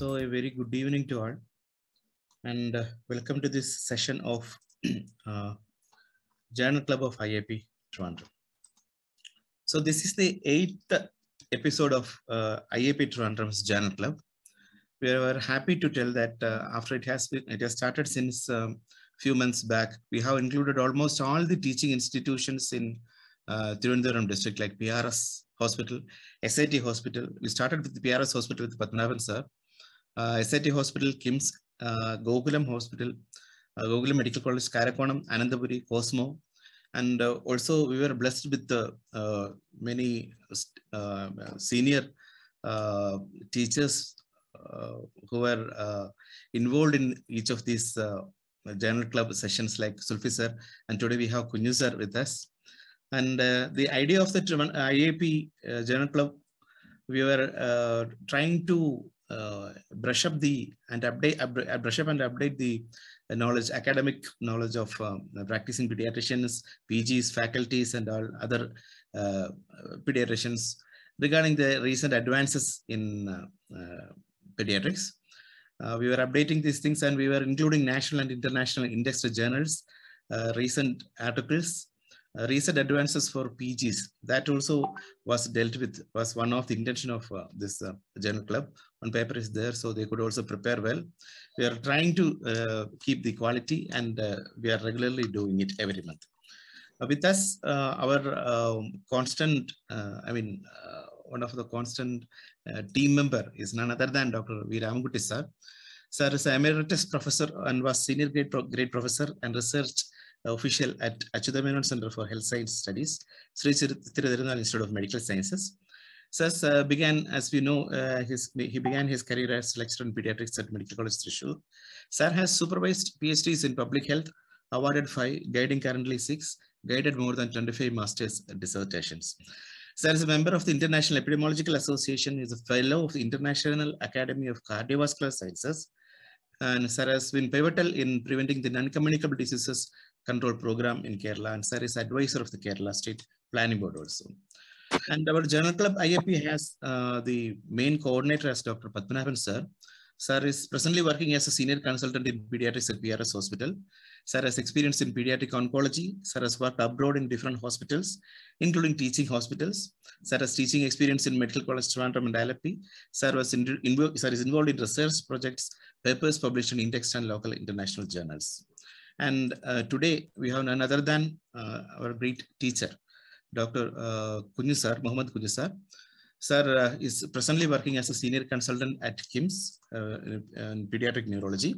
So a very good evening to all and uh, welcome to this session of uh, Journal Club of IAP Trivandrum. So this is the eighth episode of uh, IAP Trivandrum's Journal Club. We are happy to tell that uh, after it has been, it has started since a um, few months back, we have included almost all the teaching institutions in uh, district like PRS Hospital, SIT Hospital. We started with the PRS Hospital with Padmanabhan sir, SIT Hospital, KIMS, uh, Gokulam Hospital, uh, Gokulam Medical College, Karakonam, Anandapuri, Cosmo, and uh, also we were blessed with the uh, many uh, senior uh, teachers uh, who were uh, involved in each of these uh, journal club sessions like Sulfi sir. And today we have Kunju sir with us. And uh, the idea of the IAP uh, journal club we were uh, trying to uh, brush up the and update uh, brush up and update the knowledge academic knowledge of um, practicing pediatricians pgs faculties and all other uh, pediatricians regarding the recent advances in pediatrics. Uh, we were updating these things and we were including national and international indexed journals, uh, recent articles, uh, recent advances for PGs. That also was dealt with, was one of the intention of uh, this uh, journal club. One paper is there, so they could also prepare well. We are trying to uh, keep the quality and we are regularly doing it every month. with us, our um, constant, I mean, one of the constant uh, team member is none other than Dr. V. Ramankutty sir. Sir is emeritus professor and was senior grade, pro grade professor and research official at Achyuta Center for Health Science Studies, Sri Tirunelveli Institute of Medical Sciences. Sir uh, began, as we know, uh, his, he began his career as lecturer in pediatrics at Medical College Thrissur. Sir has supervised PhDs in public health, awarded five, guiding currently six, guided more than 25 master's dissertations. Sir is a member of the International Epidemiological Association, is a fellow of the International Academy of Cardiovascular Sciences, and Sir has been pivotal in preventing the non-communicable diseases control program in Kerala, and Sir is advisor of the Kerala State Planning Board also. And our Journal Club IAP has uh, the main coordinator as Dr. Padmanabhan Sir. Sir is presently working as a senior consultant in pediatrics at PRS Hospital. Sir has experience in pediatric oncology. Sir has worked abroad in different hospitals, including teaching hospitals. Sir has teaching experience in Medical College Trivandrum and Alleppey. Sir, was in, in, sir is involved in research projects, papers published in indexed and local international journals. And uh, today we have none other than uh, our great teacher, Dr. Uh, Kunju sir, Muhammad Kunju sir. Uh, is presently working as a senior consultant at KIMS uh, in, pediatric neurology.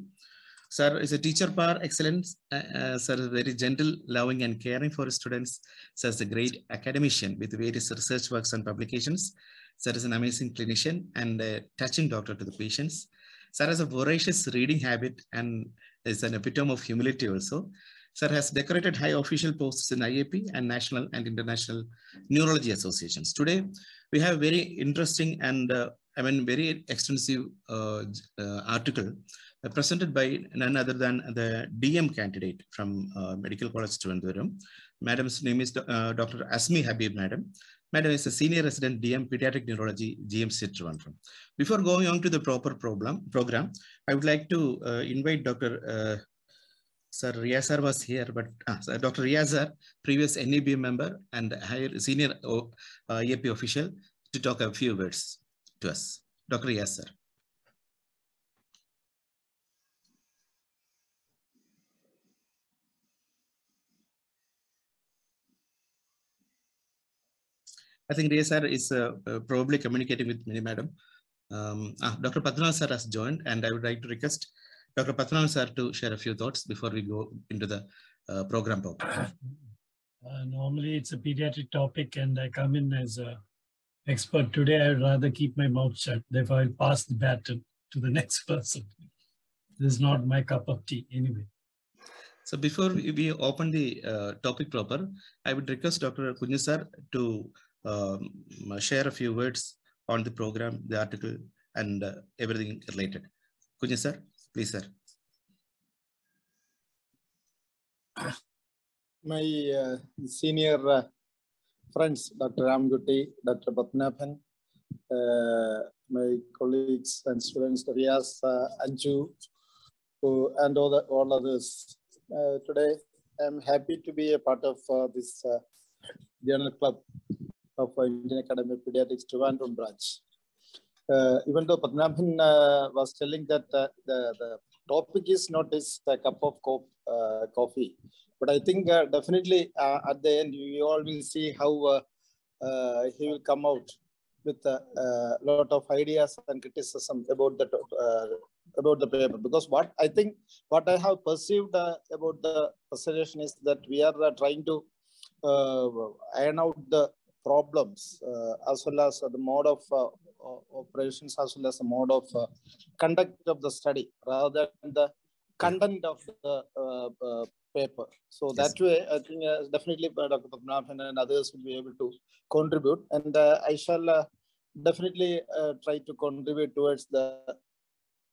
Sir is a teacher par excellence. Uh, sir is very gentle, loving and caring for his students. Sir is a great academician with various research works and publications. Sir is an amazing clinician and a touching doctor to the patients. Sir has a voracious reading habit and is an epitome of humility also. Sir has decorated high official posts in IAP and national and international neurology associations. Today, we have a very interesting and uh, I mean, very extensive uh, uh, article uh, presented by none other than the DM candidate from uh, Medical College Trivandrum. Madam's name is uh, Dr. Azmi Habeeb, madam. Madam is a senior resident DM Pediatric Neurology, GMC Trivandrum. Before going on to the proper problem, program, I would like to uh, invite Dr. Sir Riyazar was here, but uh, Dr. Riyazar, previous NEB member and higher senior uh, IAP official, to talk a few words to us. Dr. Riyazar. I think Riyazar is uh, probably communicating with me, madam. Um, ah, Dr. Padmanabhan sir has joined, and I would like to request Dr. Padmanabhan sir to share a few thoughts before we go into the uh, program. Uh, normally it's a pediatric topic and I come in as a expert. Today I'd rather keep my mouth shut. Therefore I'll pass the baton to the next person. This is not my cup of tea anyway. So before we open the uh, topic proper, I would request Dr. Kunju sir to um, share a few words on the program, the article and uh, everything related. Kunju sir, please sir. My uh, senior uh, friends, Dr. Ramankutty, Dr. Padmanabhan, uh, my colleagues and students, Riaz, uh, Anju, who, and all, the, all others. Uh, today, I'm happy to be a part of this journal club of Indian Academy of Pediatrics Trivandrum branch. Uh, even though Padmanabhan uh, was telling that uh, the, the topic is not this uh, cup of co- uh, coffee, but I think uh, definitely at the end, you all will see how he will come out with a lot of ideas and criticism about the about the paper. Because what I think, what I have perceived about the presentation is that we are trying to iron out the problems uh, as well as uh, the mode of uh, operations as well as the mode of uh, conduct of the study rather than the content of the uh, uh, paper. So Yes. that way, I think uh, definitely uh, Dr. Padmanabhan and others will be able to contribute. And uh, I shall uh, definitely uh, try to contribute towards the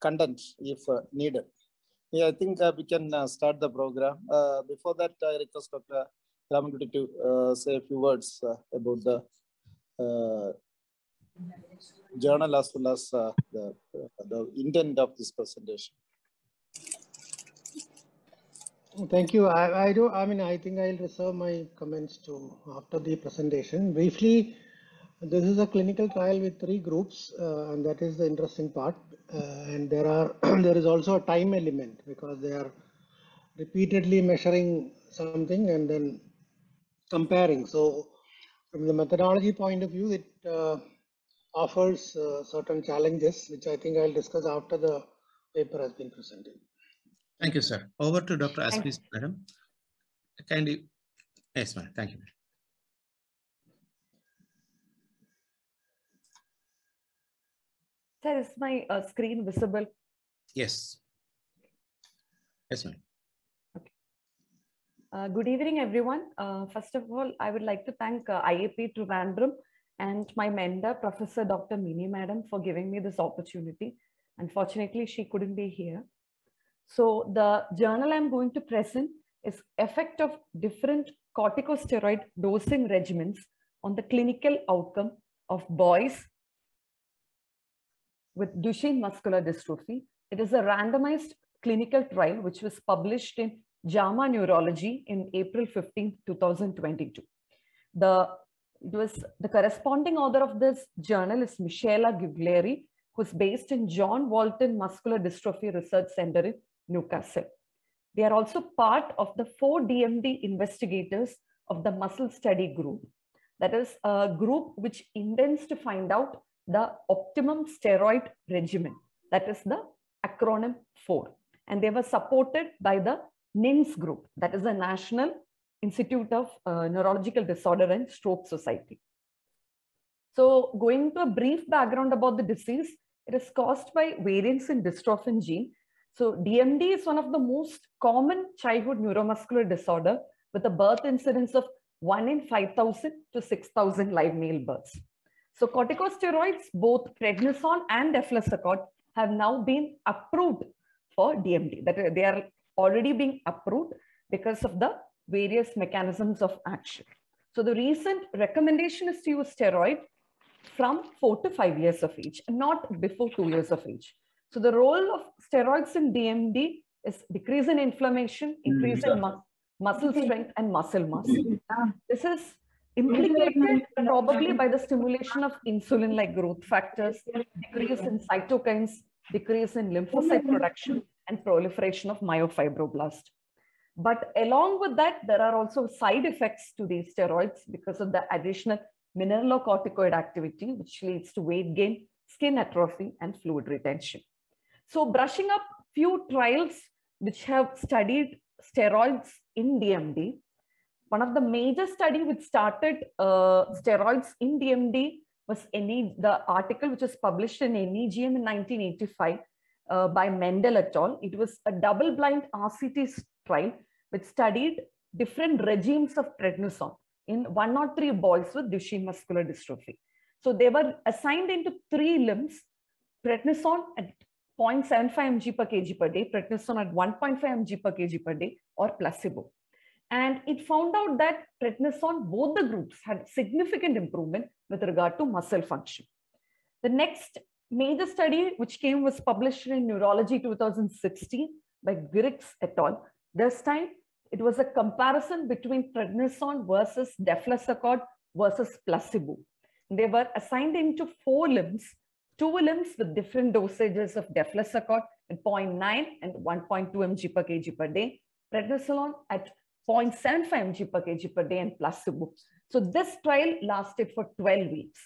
content if uh, needed. Yeah, I think uh, we can uh, start the program. Uh, before that, I request Dr. Ramankutty to uh, say a few words uh, about the uh, journal as well as uh, the, the intent of this presentation. Thank you. I, I do, I mean, I think I'll reserve my comments to after the presentation. Briefly, this is a clinical trial with three groups, uh, and that is the interesting part. Uh, and there are, there is also a time element because they are repeatedly measuring something and then comparing. So from the methodology point of view, it uh, offers uh, certain challenges, which I think I'll discuss after the paper has been presented. Thank you, sir. Over to Dr. Thank- Aspis, madam. Kindly, yes, ma'am. Thank you. Sir, is my uh, screen visible? Yes. Yes, ma'am. Uh, good evening, everyone. Uh, first of all, I would like to thank uh, IAP Trivandrum and my mentor, Professor Dr. Mini Madam, for giving me this opportunity. Unfortunately, she couldn't be here. So the journal I'm going to present is effect of different corticosteroid dosing regimens on the clinical outcome of boys with Duchenne muscular dystrophy. It is a randomized clinical trial which was published in JAMA Neurology in April 15, 2022. The, it was, the corresponding author of this journal is Michela Guglieri, who's based in John Walton Muscular Dystrophy Research Center in Newcastle. They are also part of the four DMD investigators of the muscle study group. That is a group which intends to find out the optimum steroid regimen. That is the acronym 4. And they were supported by the NINDS group, that is the National Institute of uh, Neurological Disorder and Stroke Society. So going to a brief background about the disease, it is caused by variants in dystrophin gene. So DMD is one of the most common childhood neuromuscular disorder with a birth incidence of 1 in 5,000 to 6,000 live male births. So corticosteroids, both prednisone and deflazacort, have now been approved for DMD. That they are already being approved because of the various mechanisms of action. So the recent recommendation is to use steroid from four to five years of age, not before two years of age. So the role of steroids in DMD is decrease in inflammation, mm-hmm. increase in mu muscle mm-hmm. strength and muscle mass. Mm-hmm. This is implicated probably by the stimulation of insulin-like growth factors, decrease in cytokines, decrease in lymphocyte production, and proliferation of myofibroblast. But along with that, there are also side effects to these steroids because of the additional mineralocorticoid activity, which leads to weight gain, skin atrophy, and fluid retention. So brushing up few trials which have studied steroids in DMD. One of the major study which started uh, steroids in DMD was NE, the article which was published in NEJM in 1985 uh, by Mendell et al. It was a double-blind RCT trial which studied different regimes of prednisone in 103 boys with Duchenne muscular dystrophy. So they were assigned into three limbs, prednisone at 0.75 mg per kg per day, prednisone at 1.5 mg per kg per day, or placebo. And it found out that prednisone, both the groups had significant improvement with regard to muscle function. The next major study which came was published in Neurology 2016 by Griggs et al. This time it was a comparison between prednisone versus deflazacort versus placebo. They were assigned into four limbs, two limbs with different dosages of deflazacort at 0.9 and 1.2 mg per kg per day, prednisolone at 0.75 mg per kg per day and placebo. So this trial lasted for 12 weeks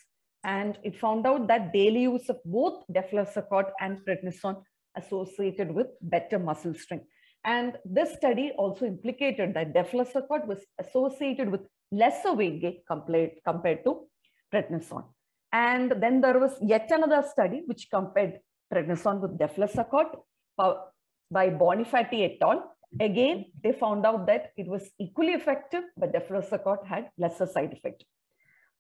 and it found out that daily use of both deflazacort and prednisone associated with better muscle strength. And this study also implicated that deflazacort was associated with lesser weight gain compared, compared to prednisone. And then there was yet another study which compared prednisone with deflazacort by Bonifati et al. Again, they found out that it was equally effective, but deflazacort had lesser side effect.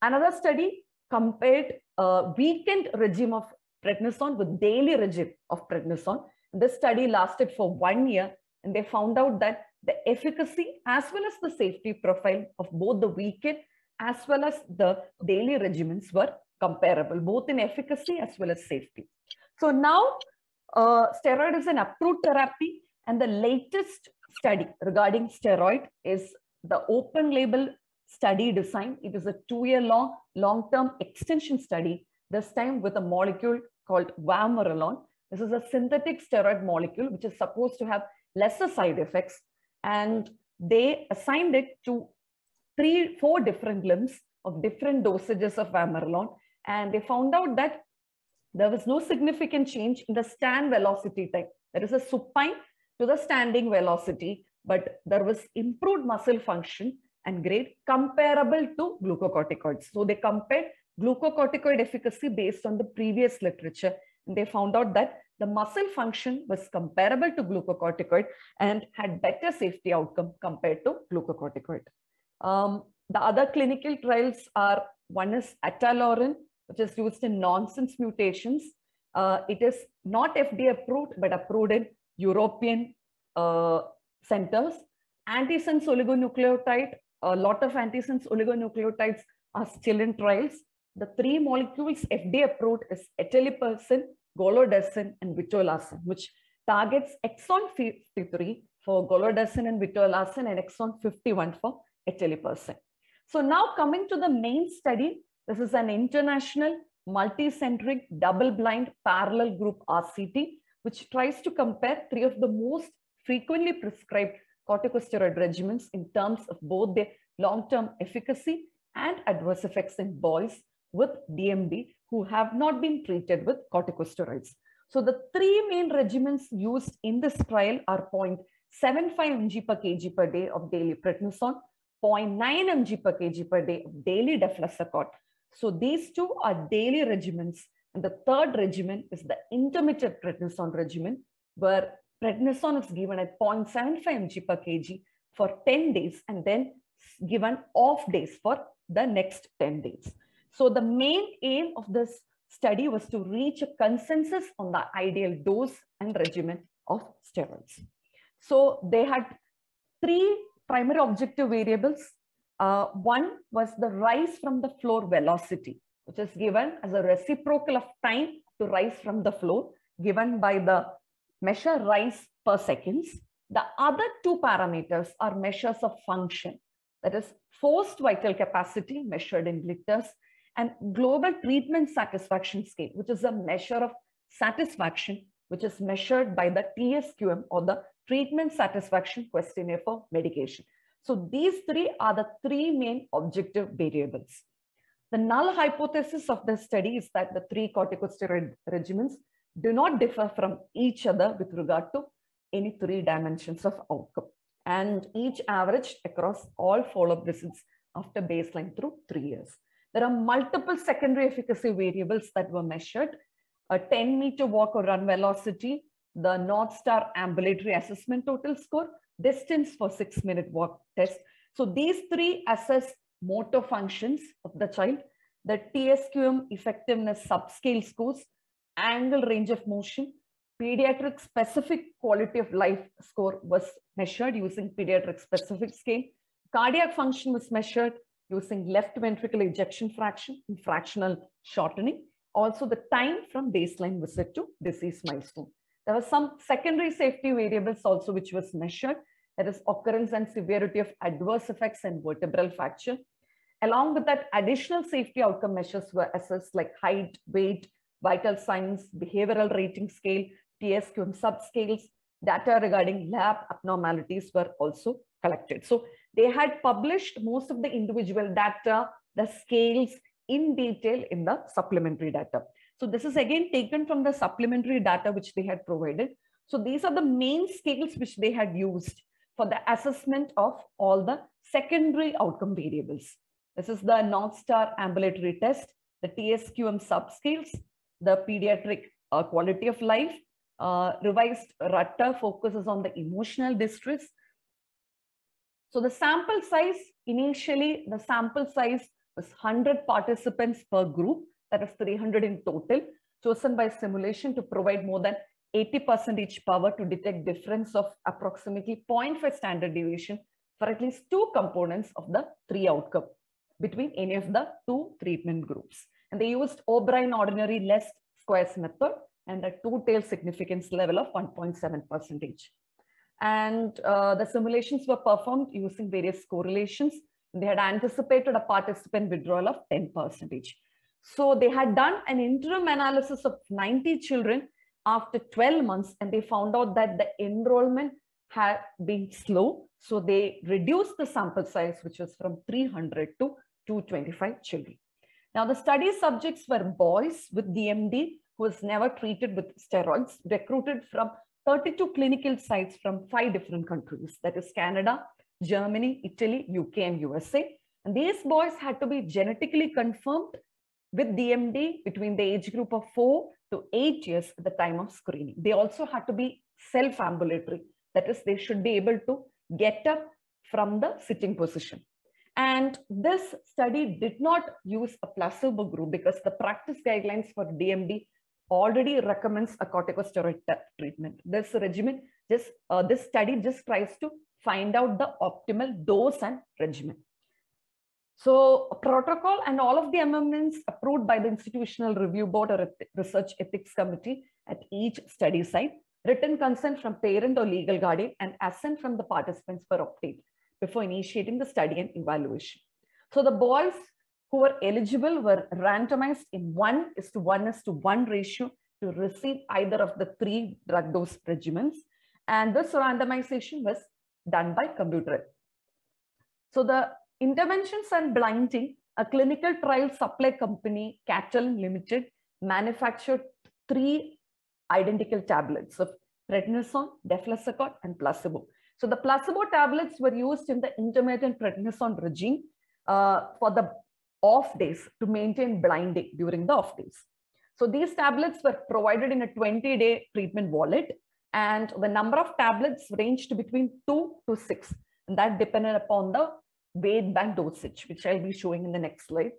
Another study compared a weekend regime of prednisone with daily regime of prednisone. This study lasted for one year and they found out that the efficacy as well as the safety profile of both the weekend as well as the daily regimens were comparable, both in efficacy as well as safety. So now uh, steroid is an approved therapy and the latest study regarding steroid is the open label study design. It is a two-year long, long-term extension study, this time with a molecule called vamorolone. This is a synthetic steroid molecule, which is supposed to have lesser side effects. And they assigned it to three, four different limbs of different dosages of vamorolone. And they found out that there was no significant change in the stand velocity time. There is a supine to the standing velocity, but there was improved muscle function and grade comparable to glucocorticoids. So they compared glucocorticoid efficacy based on the previous literature. And they found out that the muscle function was comparable to glucocorticoid and had better safety outcome compared to glucocorticoid. Um, the other clinical trials are one is Ataluren, which is used in nonsense mutations. Uh, it is not FDA approved, but approved in European uh, centers. Antisense oligonucleotide, a lot of antisense oligonucleotides are still in trials. The three molecules FDA approved is eteplirsen, golodirsen, and viltolarsen, which targets exon 53 for golodirsen and viltolarsen and exon 51 for eteplirsen. So now coming to the main study, this is an international multi-centric double-blind parallel group RCT, which tries to compare three of the most frequently prescribed corticosteroid regimens in terms of both their long-term efficacy and adverse effects in boys with DMD who have not been treated with corticosteroids. So the three main regimens used in this trial are 0.75 mg per kg per day of daily prednisone, 0.9 mg per kg per day of daily deflazacort. So these two are daily regimens. And the third regimen is the intermittent prednisone regimen, where prednisone is given at 0.75 mg per kg for 10 days and then given off days for the next 10 days. So the main aim of this study was to reach a consensus on the ideal dose and regimen of steroids. So they had three primary objective variables. Uh, one was the rise from the floor velocity, which is given as a reciprocal of time to rise from the floor, given by the measure rise per seconds. The other two parameters are measures of function, that is forced vital capacity measured in liters and global treatment satisfaction scale, which is a measure of satisfaction, which is measured by the TSQM or the treatment satisfaction questionnaire for medication. So these three are the three main objective variables. The null hypothesis of the study is that the three corticosteroid regimens do not differ from each other with regard to any three dimensions of outcome and each averaged across all follow-up visits after baseline through three years. There are multiple secondary efficacy variables that were measured. A 10 meter walk or run velocity, the North Star ambulatory assessment total score, distance for six minute walk test. So these three assess motor functions of the child, the TSQM effectiveness subscale scores, ankle range of motion, pediatric specific quality of life score was measured using pediatric specific scale. Cardiac function was measured using left ventricular ejection fraction and fractional shortening. also the time from baseline visit to disease milestone. There were some secondary safety variables also which was measured. That is occurrence and severity of adverse effects and vertebral fracture. Along with that, additional safety outcome measures were assessed like height, weight, vital signs, behavioral rating scale, TSQM subscales, data regarding lab abnormalities were also collected. So they had published most of the individual data, the scales in detail in the supplementary data. So this is again taken from the supplementary data which they had provided. So these are the main scales which they had used for the assessment of all the secondary outcome variables. This is the North Star ambulatory test, the TSQM subscales, the pediatric uh, quality of life, uh, revised Rutter focuses on the emotional distress. So the sample size, initially the sample size was 100 participants per group, that is 300 in total, chosen by simulation to provide more than 80% each power to detect difference of approximately 0.5 standard deviation for at least two components of the three outcome between any of the two treatment groups. And they used O'Brien ordinary least squares method and a two-tail significance level of 1.7 percentage. And uh, the simulations were performed using various correlations. They had anticipated a participant withdrawal of 10 percentage. So they had done an interim analysis of 90 children after 12 months and they found out that the enrollment had been slow. So they reduced the sample size, which was from 300 to 225 children. Now the study subjects were boys with DMD who was never treated with steroids, recruited from 32 clinical sites from five different countries, that is Canada, Germany, Italy, UK, and USA. And these boys had to be genetically confirmed with DMD between the age group of four to eight years at the time of screening. They also had to be self-ambulatory. That is, they should be able to get up from the sitting position. And this study did not use a placebo group because the practice guidelines for DMD already recommends a corticosteroid treatment. This regimen, just uh, this study just tries to find out the optimal dose and regimen. So protocol and all of the amendments approved by the Institutional Review Board or Research Ethics Committee at each study site, written consent from parent or legal guardian and assent from the participants were obtained before initiating the study and evaluation. So the boys who were eligible were randomized in one is to one is to one ratio to receive either of the three drug dose regimens. And this randomization was done by computer. So the interventions and blinding, a clinical trial supply company, Catalent Limited, manufactured three identical tablets of prednisone, deflazacort, and placebo. So the placebo tablets were used in the intermittent prednisone regime uh, for the off days to maintain blinding during the off days. So these tablets were provided in a 20-day treatment wallet and the number of tablets ranged between two to six. And that depended upon the weight band dosage, which I'll be showing in the next slide.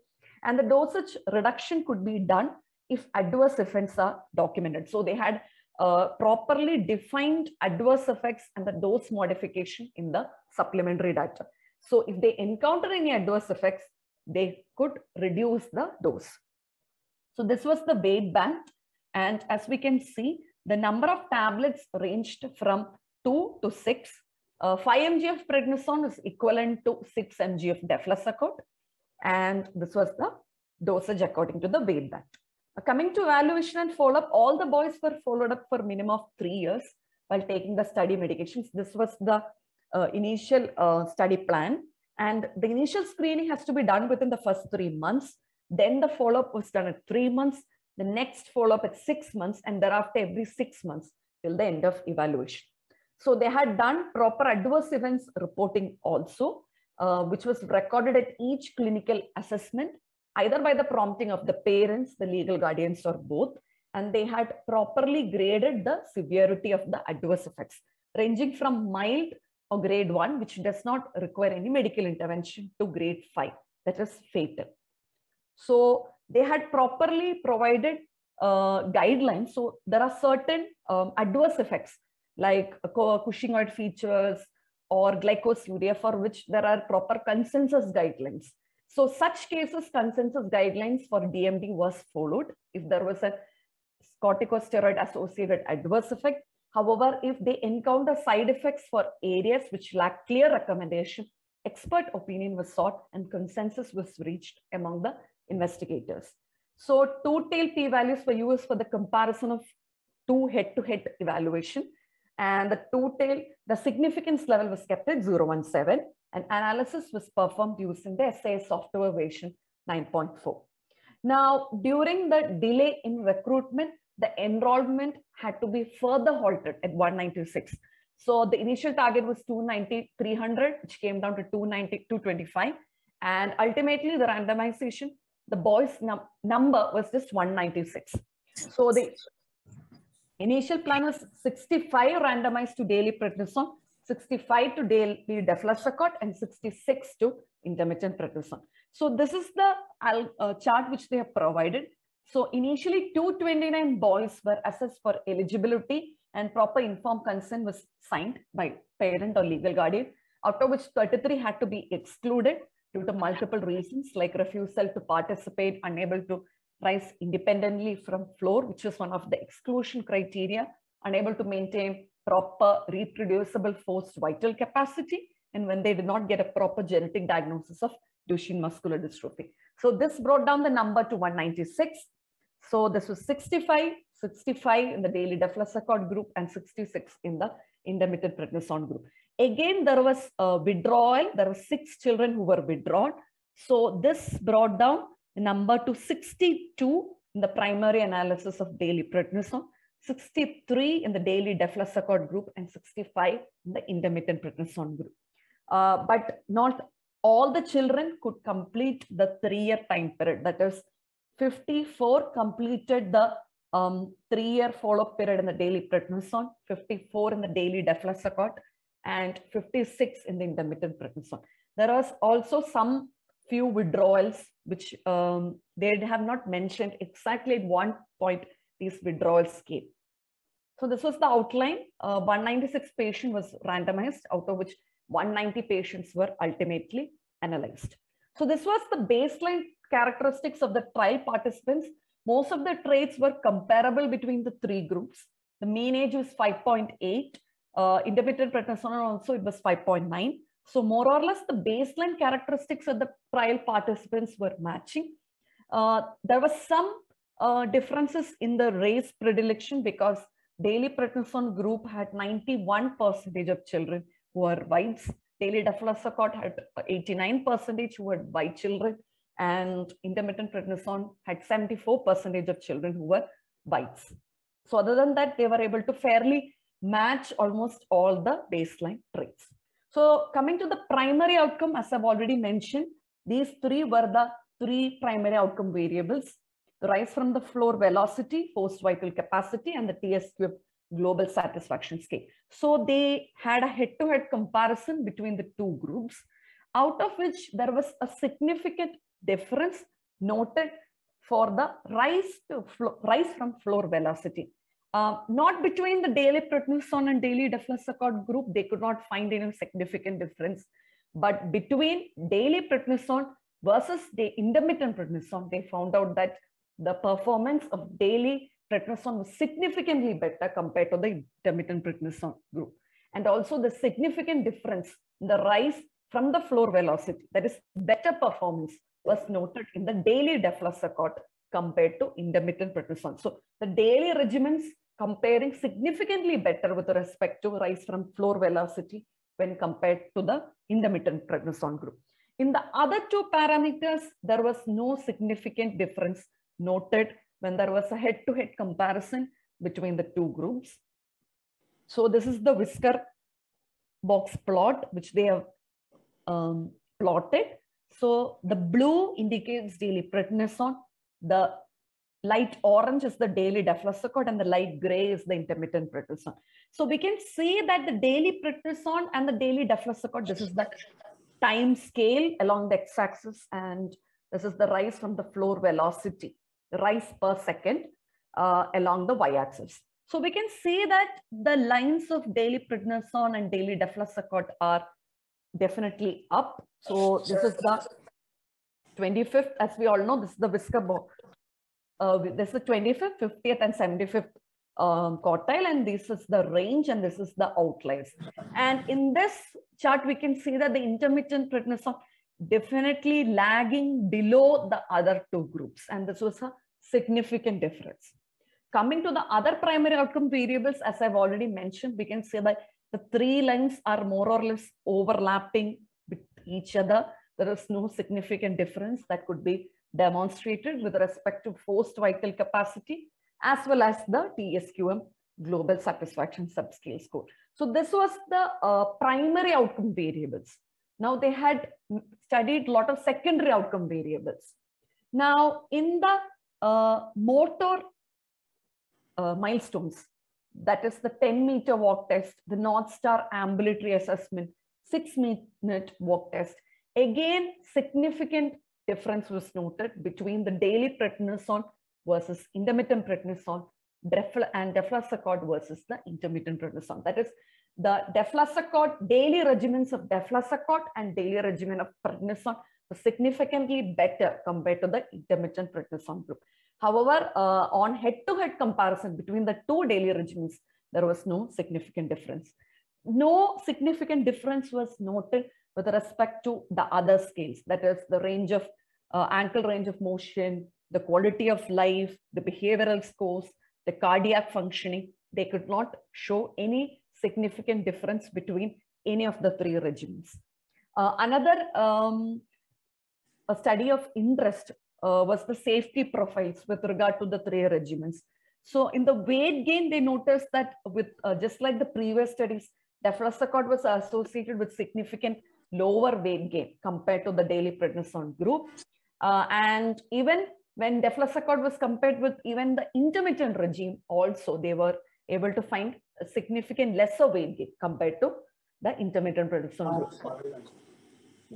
And the dosage reduction could be done if adverse events are documented. So they had uh, properly defined adverse effects and the dose modification in the supplementary data. So if they encounter any adverse effects, they could reduce the dose. So this was the weight band. And as we can see, the number of tablets ranged from 2 to 6. Uh, 5 mg of prednisone is equivalent to 6 mg of deflazacort. And this was the dosage according to the weight band. Coming to evaluation and follow-up, all the boys were followed up for minimum of three years while taking the study medications. This was the uh, initial uh, study plan. And the initial screening has to be done within the first three months. Then the follow-up was done at three months, the next follow-up at six months, and thereafter every six months till the end of evaluation. So they had done proper adverse events reporting also, uh, which was recorded at each clinical assessment, either by the prompting of the parents, the legal guardians, or both. And they had properly graded the severity of the adverse effects, ranging from mild or grade 1, which does not require any medical intervention, to grade 5, that is fatal. So they had properly provided uh, guidelines. So there are certain um, adverse effects like Cushingoid features or glycosuria for which there are proper consensus guidelines. So such cases, consensus guidelines for DMD was followed. If there was a corticosteroid associated adverse effect, however, if they encounter side effects for areas which lack clear recommendation, expert opinion was sought and consensus was reached among the investigators. So two-tail p-values were used for the comparison of two head-to-head -head evaluation. And the two-tail, the significance level was kept at 017 and analysis was performed using the SAS software version 9.4. Now, during the delay in recruitment, the enrollment had to be further halted at 196. So the initial target was 290, 300, which came down to 290, 225. And ultimately the randomization, the boys num number was just 196. So the initial plan was 65 randomized to daily prednisone, 65 to daily deflazacort, and 66 to intermittent prednisone. So this is the uh, chart which they have provided. So initially 229 boys were assessed for eligibility and proper informed consent was signed by parent or legal guardian, out of which 33 had to be excluded due to multiple reasons like refusal to participate, unable to rise independently from floor, which is one of the exclusion criteria, unable to maintain proper reproducible forced vital capacity, and when they did not get a proper genetic diagnosis of Duchenne muscular dystrophy. So this brought down the number to 196. So this was 65, 65 in the daily deflazacort group and 66 in the intermittent prednisone group. Again, there was a withdrawal. There were six children who were withdrawn. So this brought down the number to 62 in the primary analysis of daily prednisone, 63 in the daily deflazacort group, and 65 in the intermittent prednisone group. Uh, but not all the children could complete the three-year time period. That is, 54 completed the um, three-year follow-up period in the daily prednisone, 54 in the daily deflazacort, and 56 in the intermittent prednisone. There was also some few withdrawals, which um, they have not mentioned exactly at one point these withdrawals came. So this was the outline. Uh, 196 patient was randomized, out of which 190 patients were ultimately analyzed. So this was the baseline characteristics of the trial participants. Most of the traits were comparable between the three groups. The mean age was 5.8. Uh, intermittent prednisone also it was 5.9. So more or less the baseline characteristics of the trial participants were matching. Uh, there was some uh, differences in the race predilection because daily prednisone group had 91 percentage of children who were whites. Daily deflazacort had 89 percentage who were white children and intermittent prednisone had 74 percentage of children who were whites. So other than that, they were able to fairly match almost all the baseline traits. So coming to the primary outcome, as I've already mentioned, these three were the three primary outcome variables. The rise from the floor velocity, forced vital capacity, and the TSQ global satisfaction scale. So they had a head-to-head -head comparison between the two groups, out of which there was a significant difference noted for the rise to rise from floor velocity. Uh, not between the daily prednisone and daily deflazacort group, they could not find any significant difference. But between daily prednisone versus the intermittent prednisone, they found out that the performance of daily prednisone was significantly better compared to the intermittent prednisone group. And also the significant difference in the rise from the floor velocity, that is better performance was noted in the daily deflazacort compared to intermittent prednisone. So the daily regimens comparing significantly better with respect to rise from floor velocity when compared to the intermittent prednisone group. In the other two parameters, there was no significant difference noted when there was a head-to-head -head comparison between the two groups. So this is the whisker box plot, which they have um, plotted. So the blue indicates daily prednisone, the light orange is the daily deflazacort and the light gray is the intermittent prednisone. So we can see that the daily prednisone and the daily deflazacort, this is the time scale along the x-axis and this is the rise from the floor velocity, rise per second uh, along the y-axis. So we can see that the lines of daily prednisone and daily deflazacort are definitely up. So this is the 25th, as we all know, this is the whisker ball. Uh, this is the 25th, 50th, and 75th um, quartile, and this is the range, and this is the outliers. And in this chart, we can see that the intermittent prednisone definitely lagging below the other two groups, and this was a significant difference. Coming to the other primary outcome variables, as I've already mentioned, we can say that the three lines are more or less overlapping with each other. There is no significant difference that could be demonstrated with respect to forced vital capacity as well as the TSQM global satisfaction subscale score. So this was the uh, primary outcome variables. Now they had studied a lot of secondary outcome variables. Now in the uh, motor uh, milestones, that is the 10 meter walk test, the North Star ambulatory assessment, six minute walk test. Again, significant difference was noted between the daily prednisone versus intermittent prednisone and deflazacort versus the intermittent prednisone. That is the deflazacort daily regimens of deflazacort and daily regimen of prednisone was significantly better compared to the intermittent prednisone group. However, uh, on head-to-head -head comparison between the two daily regimens, there was no significant difference. No significant difference was noted with respect to the other scales, that is the range of uh, ankle range of motion, the quality of life, the behavioral scores, the cardiac functioning. They could not show any significant difference between any of the three regimens. Uh, another um, a study of interest uh, was the safety profiles with regard to the three regimens. So in the weight gain, they noticed that with uh, just like the previous studies, deflazacort was associated with significant lower weight gain compared to the daily prednisone group. Uh, and even when deflazacort was compared with even the intermittent regime, also they were able to find a significant lesser weight gain compared to the intermittent prednisone ah, group.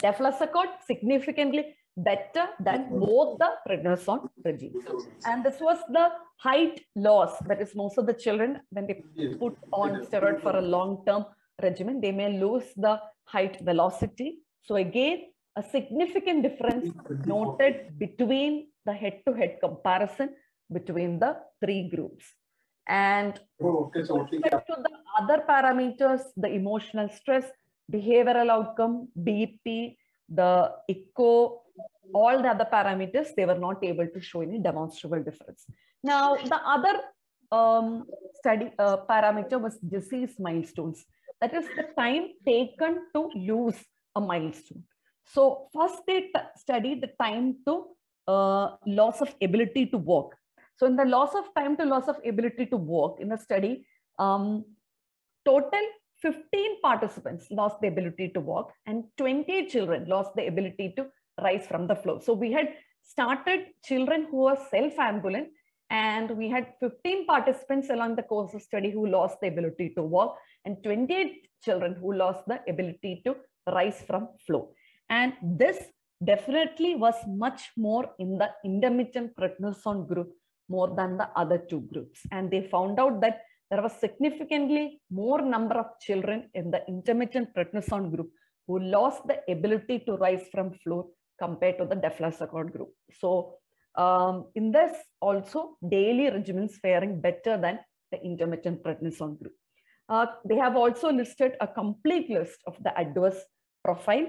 Deflazacort significantly better than both the prednisone regimes. And this was the height loss, that is most of the children, when they put on steroid for a long-term regimen, they may lose the height velocity. So again, a significant difference noted between the head-to-head -head comparison between the three groups. And respect to the other parameters, the emotional stress, behavioral outcome, BP, the echo, all the other parameters, they were not able to show any demonstrable difference. Now, the other um, study uh, parameter was disease milestones. That is the time taken to lose a milestone. So first they studied the time to uh, loss of ability to walk. So in the loss of time to loss of ability to walk in the study, um, total 15 participants lost the ability to walk and 20 children lost the ability to rise from the floor. So we had started children who were self-ambulant and we had 15 participants along the course of study who lost the ability to walk and 28 children who lost the ability to rise from floor. And this definitely was much more in the intermittent prednisone group more than the other two groups. And they found out that there was significantly more number of children in the intermittent prednisone group who lost the ability to rise from floor compared to the deflazacort group. So um, in this also daily regimens faring better than the intermittent prednisone group. Uh, they have also listed a complete list of the adverse profile.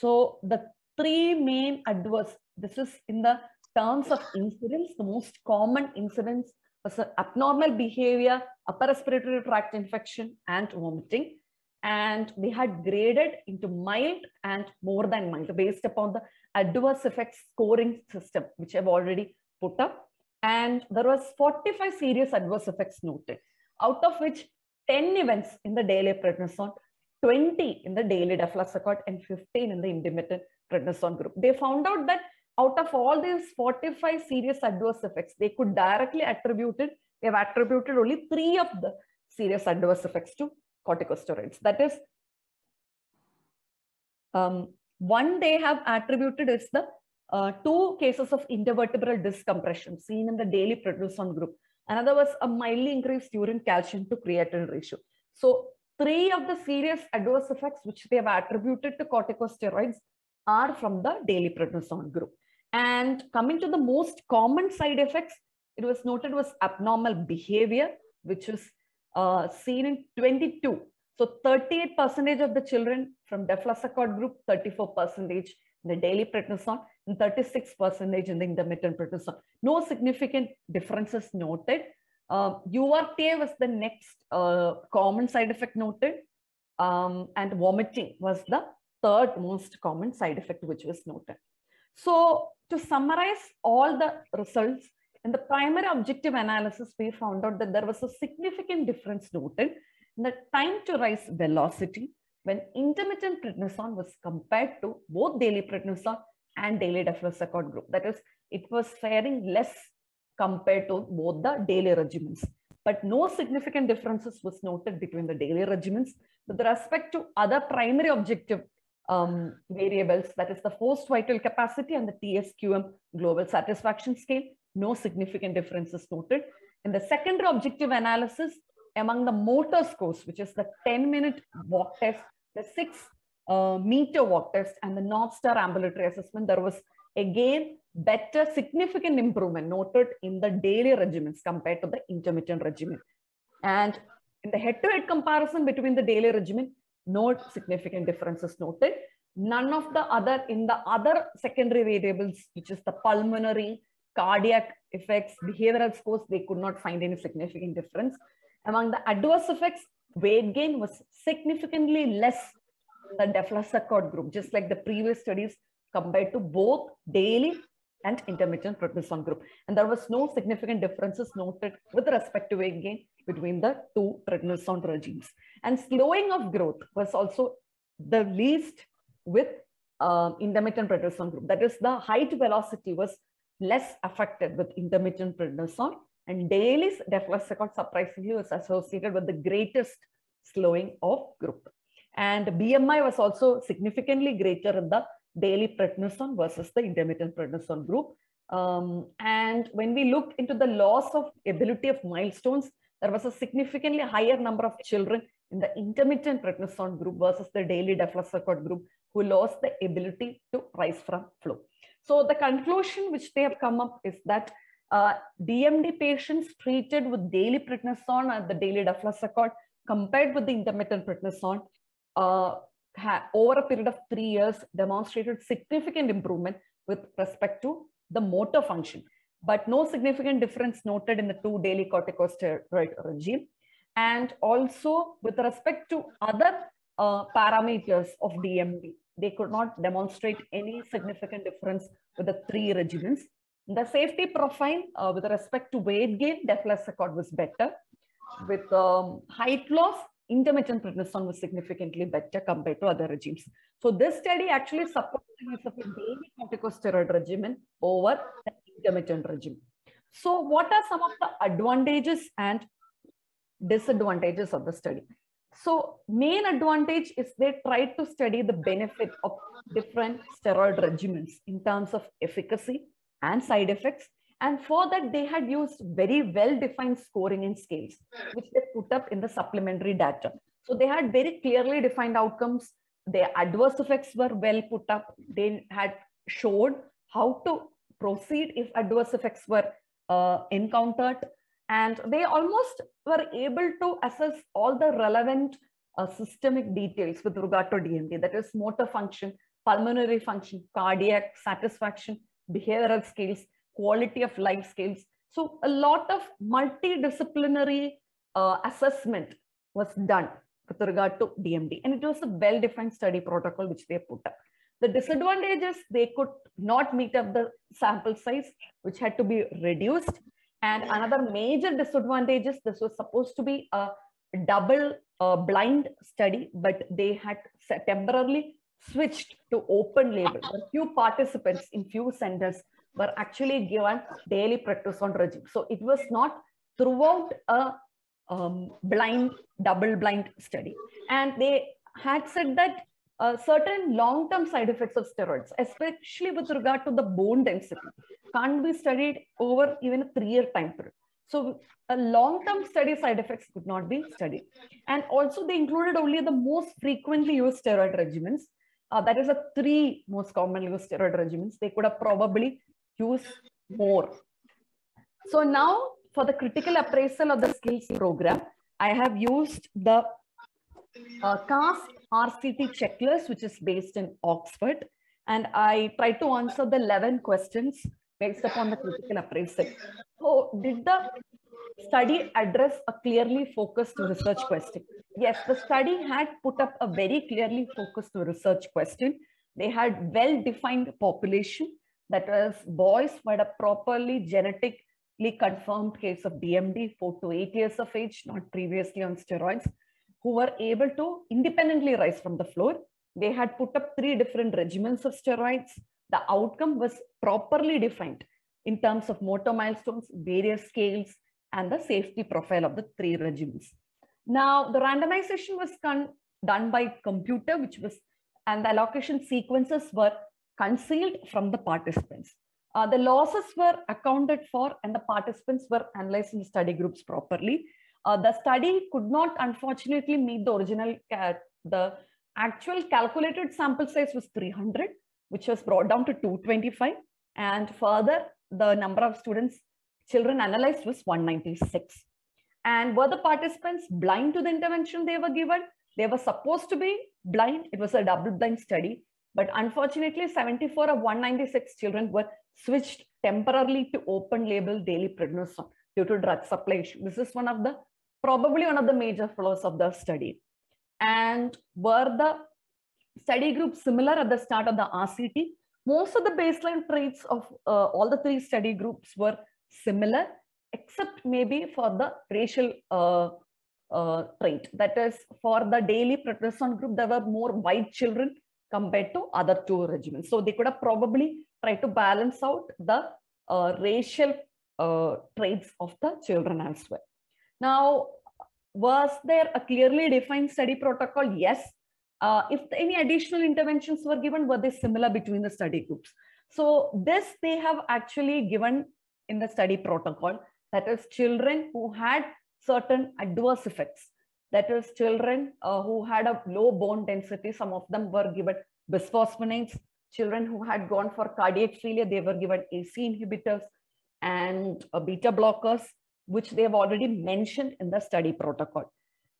So the three main adverse, this is in the terms of incidence, the most common incidence was abnormal behavior, upper respiratory tract infection and vomiting and they had graded into mild and more than mild based upon the adverse effects scoring system, which I've already put up. And there was 45 serious adverse effects noted, out of which 10 events in the daily prednisone, 20 in the daily deflazacort, and 15 in the intermittent prednisone group. They found out that out of all these 45 serious adverse effects, they could directly attribute it, they have attributed only three of the serious adverse effects to corticosteroids. That is, um, one they have attributed is the uh, two cases of intervertebral disc compression seen in the daily prednisone group. Another was a mildly increased urine calcium to creatinine ratio. So three of the serious adverse effects which they have attributed to corticosteroids are from the daily prednisone group. And coming to the most common side effects, it was noted was abnormal behavior, which was uh, seen in 22. So 38 percentage of the children from deflazacort group, 34 percentage in the daily prednisone, and 36 percentage in the intermittent prednisone. No significant differences noted. Uh, URTI was the next uh, common side effect noted, um, and vomiting was the third most common side effect which was noted. So to summarize all the results, in the primary objective analysis, we found out that there was a significant difference noted in the time to rise velocity when intermittent prednisone was compared to both daily prednisone and daily deflazacort group. That is, it was faring less compared to both the daily regimens. But no significant differences was noted between the daily regimens with respect to other primary objective um, variables, that is the forced vital capacity and the TSQM global satisfaction scale, no significant differences noted. In the secondary objective analysis, among the motor scores, which is the 10 minute walk test, the six uh, meter walk test, and the North Star ambulatory assessment, there was again better significant improvement noted in the daily regimens compared to the intermittent regimen. And in the head-to-head -head comparison between the daily regimen, no significant differences noted. None of the other, in the other secondary variables, which is the pulmonary, cardiac effects, behavioral scores, they could not find any significant difference. Among the adverse effects, weight gain was significantly less the deflazacort group, just like the previous studies compared to both daily and intermittent prednisone group. And there was no significant differences noted with respect to weight gain between the two prednisone regimes. And slowing of growth was also the least with uh, intermittent prednisone group. That is the height velocity was less affected with intermittent prednisone and daily deflazacort surprisingly was associated with the greatest slowing of group. And BMI was also significantly greater in the daily prednisone versus the intermittent prednisone group. Um, and when we look into the loss of ability of milestones, there was a significantly higher number of children in the intermittent prednisone group versus the daily deflazacort group who lost the ability to rise from flow. So the conclusion which they have come up is that uh, DMD patients treated with daily prednisone and the daily deflazacort compared with the intermittent prednisone uh, over a period of three years demonstrated significant improvement with respect to the motor function, but no significant difference noted in the two daily corticosteroid regime. And also with respect to other uh, parameters of DMD, they could not demonstrate any significant difference with the three regimens. The safety profile uh, with respect to weight gain, deflazacort was better. With um, height loss, intermittent prednisone was significantly better compared to other regimes. So this study actually supports the use of a daily corticosteroid regimen over the intermittent regimen. So what are some of the advantages and disadvantages of the study? So main advantage is they tried to study the benefit of different steroid regimens in terms of efficacy and side effects. And for that, they had used very well-defined scoring and scales, which they put up in the supplementary data. So they had very clearly defined outcomes. Their adverse effects were well put up. They had showed how to proceed if adverse effects were uh, encountered. And they almost were able to assess all the relevant uh, systemic details with regard to DMD, that is motor function, pulmonary function, cardiac satisfaction, behavioral skills, quality of life skills. So a lot of multidisciplinary uh, assessment was done with regard to DMD. And it was a well-defined study protocol which they put up. The disadvantages, they could not meet up the sample size, which had to be reduced. And another major disadvantage is this was supposed to be a double uh, blind study, but they had temporarily switched to open label. A few participants in few centers were actually given daily prednisone regime. So it was not throughout a um, blind, double blind study. And they had said that uh, certain long-term side effects of steroids, especially with regard to the bone density, can't be studied over even a three-year time period. So a long-term study side effects could not be studied. And also they included only the most frequently used steroid regimens uh, that is the three most commonly used steroid regimens. They could have probably used more. So now for the critical appraisal of the skills program, I have used the uh, CASP RCT checklist, which is based in Oxford. And I tried to answer the 11 questions based upon the critical appraisal. So did the study address a clearly focused research question? Yes, the study had put up a very clearly focused research question. They had well-defined population, that was boys who had a properly genetically confirmed case of DMD, four to eight years of age, not previously on steroids, who were able to independently rise from the floor. They had put up three different regimens of steroids. The outcome was properly defined in terms of motor milestones, various scales, and the safety profile of the three regimens. Now, the randomization was done by computer, which was, and the allocation sequences were concealed from the participants. Uh, the losses were accounted for and the participants were analyzed in study groups properly. Uh, the study could not unfortunately meet the original, the actual calculated sample size was 300, which was brought down to 225. And further, the number of students, children analyzed was 196. And were the participants blind to the intervention they were given? They were supposed to be blind. It was a double blind study. But unfortunately, 74 of 196 children were switched temporarily to open label daily prednisone due to drug supply issue. This is one of the, probably one of the major flaws of the study. And were the study groups similar at the start of the RCT? Most of the baseline traits of uh, all the three study groups were similar, except maybe for the racial uh, uh, trait. That is, for the daily prednisone group, there were more white children compared to other two regimens. So they could have probably tried to balance out the uh, racial uh, traits of the children as well. Now, was there a clearly defined study protocol? Yes. Uh, if any additional interventions were given, were they similar between the study groups? So this they have actually given in the study protocol, that is children who had certain adverse effects. That is children uh, who had a low bone density. Some of them were given bisphosphonates. Children who had gone for cardiac failure, they were given ACE inhibitors and uh, beta blockers, which they have already mentioned in the study protocol.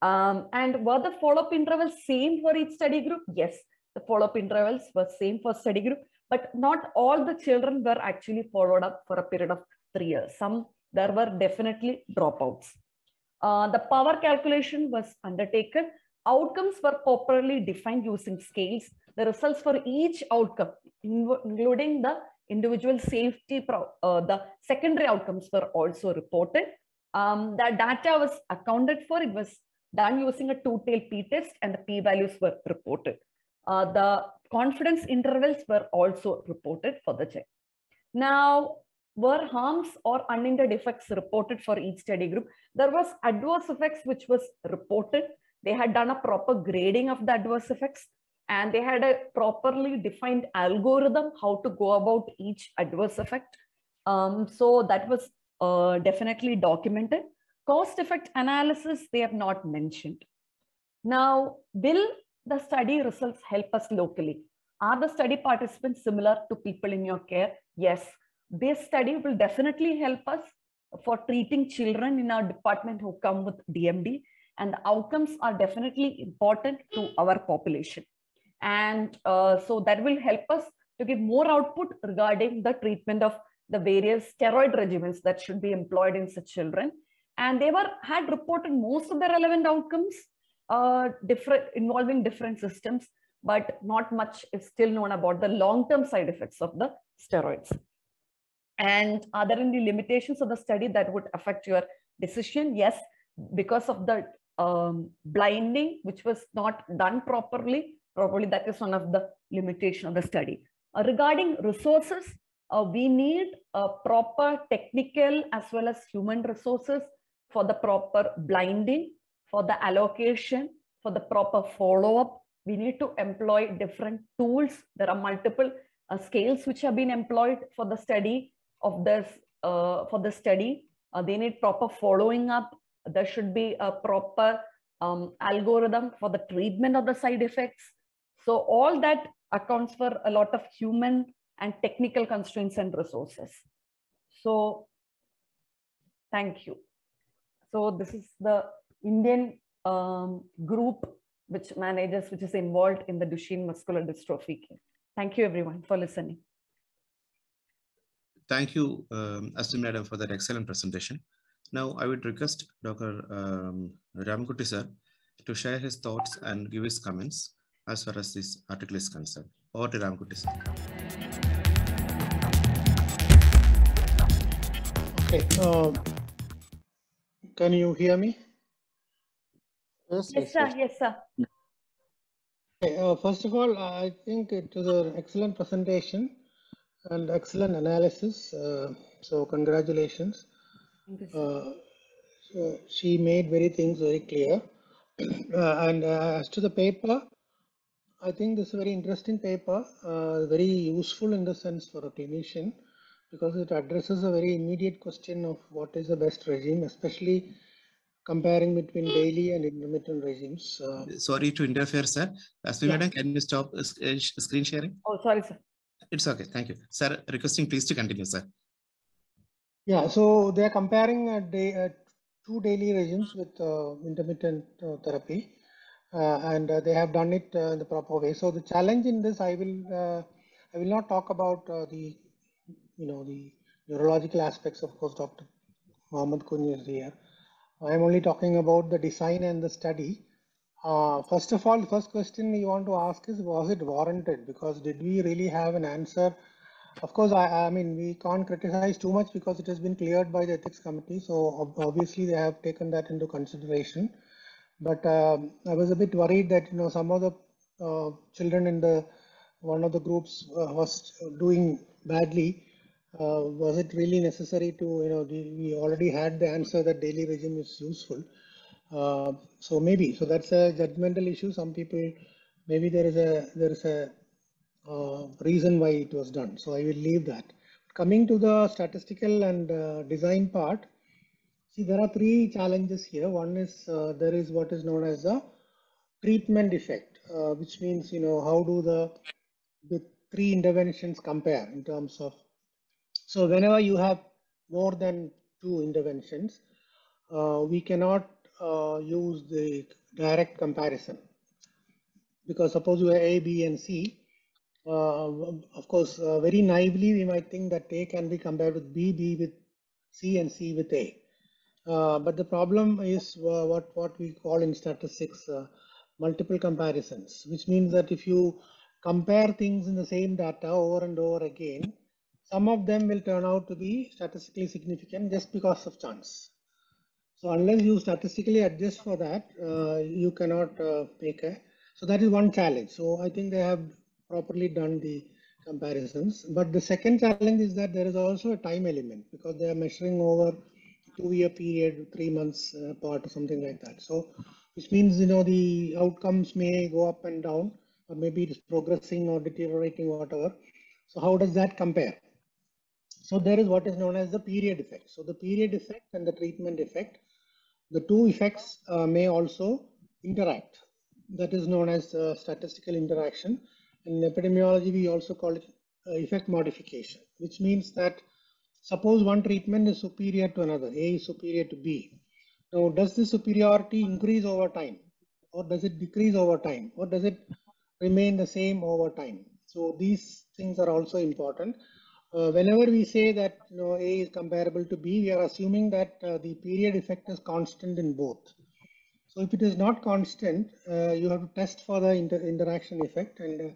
Um, and were the follow-up intervals same for each study group? Yes, the follow-up intervals were same for study group, but not all the children were actually followed up for a period of three years. Some, there were definitely dropouts. Uh, the power calculation was undertaken. Outcomes were properly defined using scales. The results for each outcome, including the individual safety, uh, the secondary outcomes were also reported. Um, the data was accounted for. It was done using a two-tail p-test and the p-values were reported. Uh, the confidence intervals were also reported for the check. Now, were harms or unintended effects reported for each study group? There was adverse effects which was reported. They had done a proper grading of the adverse effects and they had a properly defined algorithm how to go about each adverse effect. Um, so that was uh, definitely documented. Cost effect analysis, they have not mentioned. Now, will the study results help us locally? Are the study participants similar to people in your care? Yes, this study will definitely help us for treating children in our department who come with DMD and the outcomes are definitely important to our population. And uh, so that will help us to give more output regarding the treatment of the various steroid regimens that should be employed in such children. And they were had reported most of the relevant outcomes uh, different involving different systems, but not much is still known about the long-term side effects of the steroids. And are there any limitations of the study that would affect your decision? Yes, because of the um, blinding, which was not done properly, probably that is one of the limitation of the study. Uh, regarding resources, uh, we need a proper technical as well as human resources for the proper blinding, for the allocation, for the proper follow-up. We need to employ different tools. There are multiple uh, scales which have been employed for the study of this, uh, for the study. Uh, they need proper following up. There should be a proper um, algorithm for the treatment of the side effects. So all that accounts for a lot of human and technical constraints and resources. So thank you. So this is the Indian um, group which manages, which is involved in the Duchenne muscular dystrophy. Thank you everyone for listening. Thank you, um, Madam, for that excellent presentation. Now, I would request Dr. Um, sir to share his thoughts and give his comments as far as this article is concerned. Over to Ramankutty sir. Okay. Uh, can you hear me? Yes, Yes, sir. Yes, sir. Okay, uh, first of all, I think it was an excellent presentation and excellent analysis. Uh, so congratulations. Thank you, sir. Uh, so she made very things very clear. Uh, and uh, as to the paper, I think this is a very interesting paper, uh, very useful in the sense for a clinician because it addresses a very immediate question of what is the best regime, especially comparing between daily and intermittent regimes. Uh, Sorry to interfere, sir. Azmi Yeah. Madam, can you stop uh, sc- sh- screen sharing? Oh, sorry, sir. It's okay. Thank you. Sir, requesting please to continue, sir. Yeah, so they are comparing uh, day, uh, two daily regimes with uh, intermittent uh, therapy, uh, and uh, they have done it uh, in the proper way. So the challenge in this, I will, uh, I will not talk about uh, the, you know, the neurological aspects. Of course, Dr. Muhammed Kunju is here. I am only talking about the design and the study. Uh, first of all, the first question you want to ask is, was it warranted? Because did we really have an answer? Of course, I, I mean, we can't criticize too much because it has been cleared by the ethics committee. So obviously they have taken that into consideration. But um, I was a bit worried that, you know, some of the uh, children in the, one of the groups uh, was doing badly. Uh, was it really necessary to, you know, we already had the answer that daily regime is useful. Uh, so maybe, so that's a judgmental issue. Some people, maybe there is a, there is a uh, reason why it was done. So I will leave that. Coming to the statistical and uh, design part, see there are three challenges here. One is uh, there is what is known as the treatment effect, uh, which means you know how do the the three interventions compare in terms of. So whenever you have more than two interventions, uh, we cannot uh, use the direct comparison because suppose you have A, B, and C. Uh, of course, uh, very naively, we might think that A can be compared with B, B with C, and C with A. Uh, but the problem is uh, what, what we call in statistics multiple comparisons, which means that if you compare things in the same data over and over again, some of them will turn out to be statistically significant just because of chance. So unless you statistically adjust for that, uh, you cannot uh, make a. So that is one challenge. So I think they have properly done the comparisons. But the second challenge is that there is also a time element because they are measuring over two-year period, three months apart or something like that. So which means you know the outcomes may go up and down, or maybe it is progressing or deteriorating, whatever. So how does that compare? So there is what is known as the period effect. So the period effect and the treatment effect, the two effects uh, may also interact. That is known as uh, statistical interaction. In epidemiology, we also call it uh, effect modification, which means that suppose one treatment is superior to another, A is superior to B. Now, does the superiority increase over time or does it decrease over time or does it remain the same over time? So these things are also important. Uh, whenever we say that you know, A is comparable to B, we are assuming that uh, the period effect is constant in both. So if it is not constant, uh, you have to test for the inter interaction effect and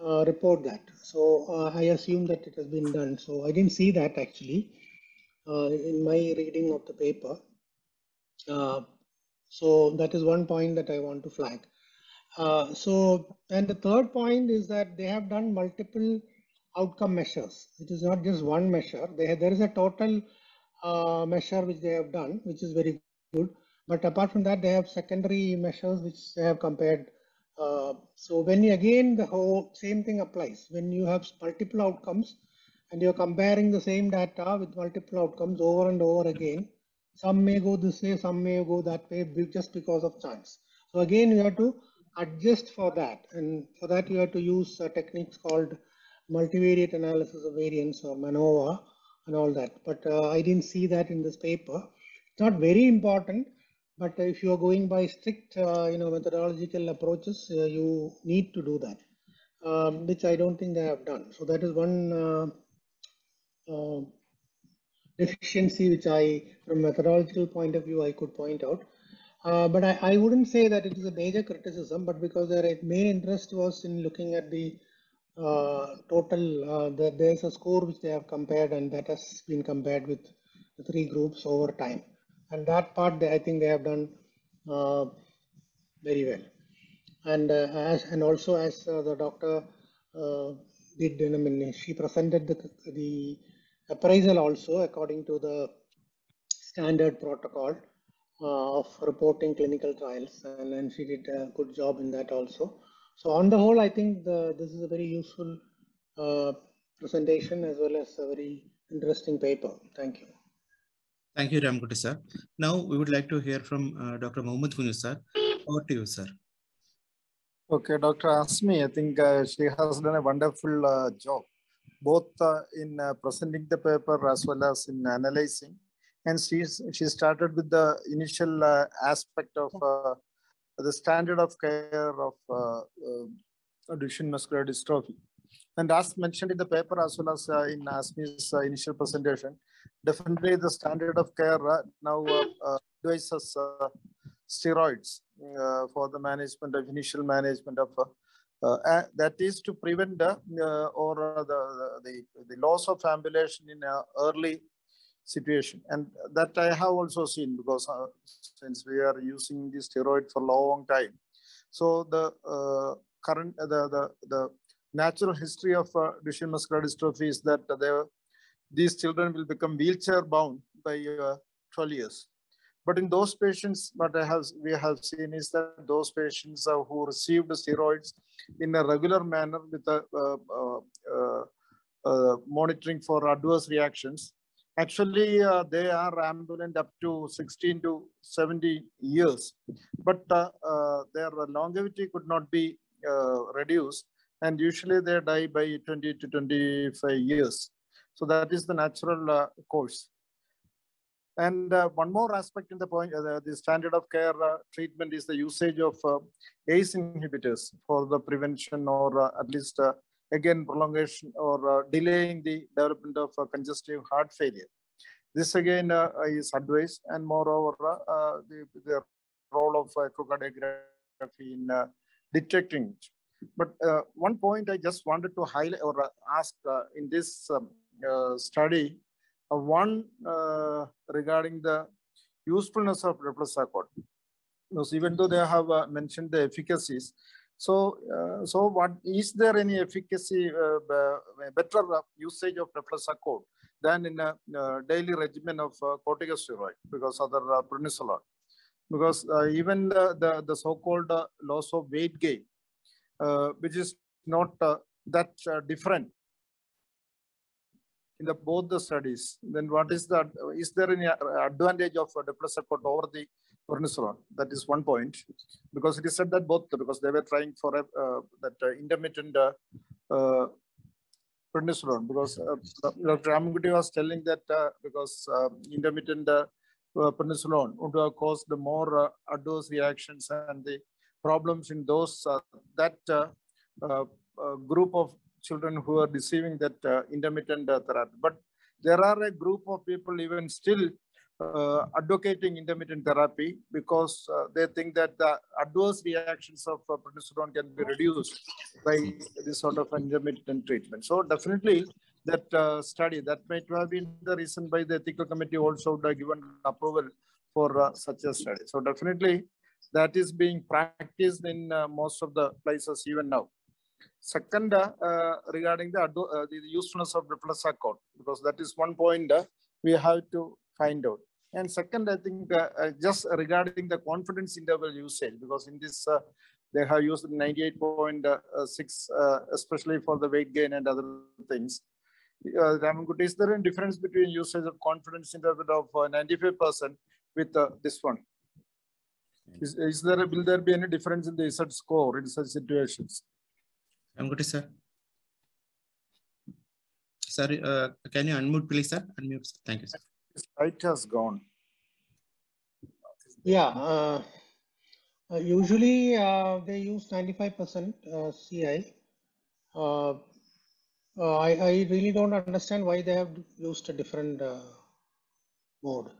uh, uh, report that. So uh, I assume that it has been done. So I didn't see that actually in my reading of the paper. So that is one point that I want to flag. So, and the third point is that they have done multiple outcome measures. It is not just one measure. Have, there is a total uh, measure which they have done, which is very good. But apart from that, they have secondary measures which they have compared. Uh, so when you, again the whole same thing applies. When you have multiple outcomes and you're comparing the same data with multiple outcomes over and over again, some may go this way, some may go that way just because of chance. So again, you have to adjust for that. And for that, you have to use uh, techniques called multivariate analysis of variance or MANOVA and all that. But uh, I didn't see that in this paper. It's not very important, but if you are going by strict, uh, you know, methodological approaches, uh, you need to do that, um, which I don't think they have done. So that is one uh, uh, deficiency which I, from methodological point of view, I could point out. Uh, but I, I wouldn't say that it is a major criticism, but because their main interest was in looking at the total, uh, the, there's a score which they have compared and that has been compared with the three groups over time. And that part, they, I think they have done uh, very well. And uh, as and also as uh, the doctor uh, did, I she presented the, the appraisal also according to the standard protocol uh, of reporting clinical trials and, and she did a good job in that also. So on the whole, I think the, this is a very useful uh, presentation as well as a very interesting paper. Thank you. Thank you, Ramankutty sir. Now we would like to hear from uh, Dr. Muhammed Kunju sir. Over to you, sir. Okay, Dr. Azmi, I think uh, she has done a wonderful uh, job, both uh, in uh, presenting the paper as well as in analyzing. And she's, she started with the initial uh, aspect of uh, the standard of care of uh, uh, Duchenne muscular dystrophy. And as mentioned in the paper as well as uh, in Azmi's uh, initial presentation, definitely the standard of care uh, now uh, uh, uh, steroids for the management of initial management of that is to prevent uh, or the, the the loss of ambulation in early situation. And that i have also seen because uh, since we are using the steroid for long time. So the uh, current the, the the natural history of uh, Duchenne muscular dystrophy is that they, these children will become wheelchair bound by uh, 12 years. But in those patients, what I have we have seen is that those patients uh, who received steroids in a regular manner with a uh, uh, uh, uh, monitoring for adverse reactions, actually uh, they are ambulant up to 16 to 70 years, but uh, uh, their longevity could not be uh, reduced, and usually they die by 20 to 25 years. So that is the natural uh, course. And uh, one more aspect in the point, the, standard of care treatment is the usage of ACE inhibitors for the prevention or at least again prolongation or uh, delaying the development of uh, congestive heart failure. This again uh, is advised and moreover the, the role of echocardiography in detecting it. But uh, one point I just wanted to highlight or ask uh, in this um, uh, study one regarding the usefulness of deflazacort. Because even though they have mentioned the efficacies, so uh, so what is there any efficacy uh, better uh, usage of deflazacort than in a uh, daily regimen of corticosteroid because other uh, prednisolone? Because even the, the, the so-called loss of weight gain, which is not that different in the both the studies, then what is that? Is there any advantage of uh, over the prednisolone? That is one point, because it is said that both because they were trying for uh, that uh, intermittent uh, uh, prednisolone. Because uh, Dr. Ramankutty was telling that uh, because uh, intermittent uh, prednisolone would have caused the more adverse reactions and the problems in those that group of children who are receiving that intermittent therapy. But there are a group of people even still uh, advocating intermittent therapy because uh, they think that the adverse reactions of uh, prednisolone can be reduced by this sort of intermittent treatment. So definitely that uh, study, that might have been the reason why the ethical committee also given approval for uh, such a study. So definitely that is being practiced in uh, most of the places even now. Second, uh, regarding the, the usefulness of deflazacort, because that is one point we have to find out. And second, I think uh, uh, just regarding the confidence interval usage, because in this uh, they have used 98.6, uh, especially for the weight gain and other things. Uh, is there a difference between usage of confidence interval of uh, 95% with uh, this one? Is, is there, will there be any difference in the Z score in such situations? Good, sir. Sorry, uh, can you unmute, please, sir? Unmute. sir. Thank you, sir. This light has gone. Yeah, uh, uh, usually uh, they use 95% uh, CI. Uh, uh, I, I really don't understand why they have used a different uh, mode.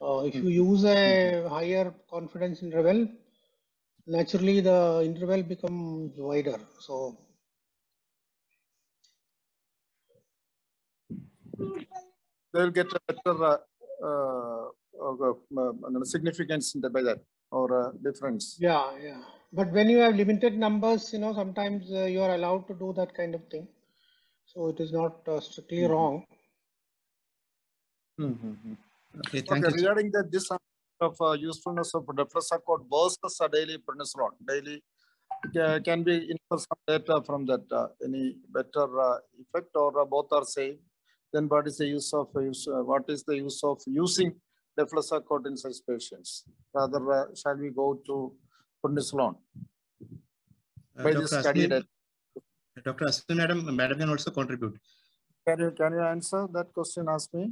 Uh, if you use a higher confidence interval, naturally the interval becomes wider. So They'll get a better uh, uh, uh, significance in the, by that or uh, difference. yeah, yeah. But when you have limited numbers, you know, sometimes uh, you are allowed to do that kind of thing. So it is not uh, strictly Mhm. wrong. Mhm. Okay, thank Okay, you. regarding the this of uh, usefulness of Deflazacort versus a daily prednisolone, daily ca- can be infer some data from that, uh, any better uh, effect or uh, both are same? Then what is the use of use? Uh, what is the use of using Deflazacort in such patients? Rather, uh, shall we go to prednisolone Uh, by Dr. this study? That, Dr. Azmi, madam, madam can also contribute. can you can you answer that question? Ask me.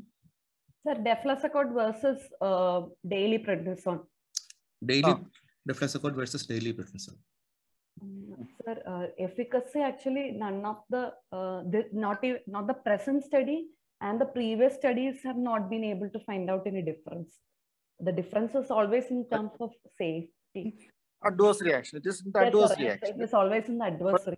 Sir, deflazacort versus uh, daily prednisone. Daily Ah. deflazacort versus daily prednisone. Sir, uh, efficacy actually none of the, uh, the not even not the present study and the previous studies have not been able to find out any difference. The difference is always in terms of safety. Adverse reaction. It is the Yes, adverse sir, reaction. It is always in the adverse. re-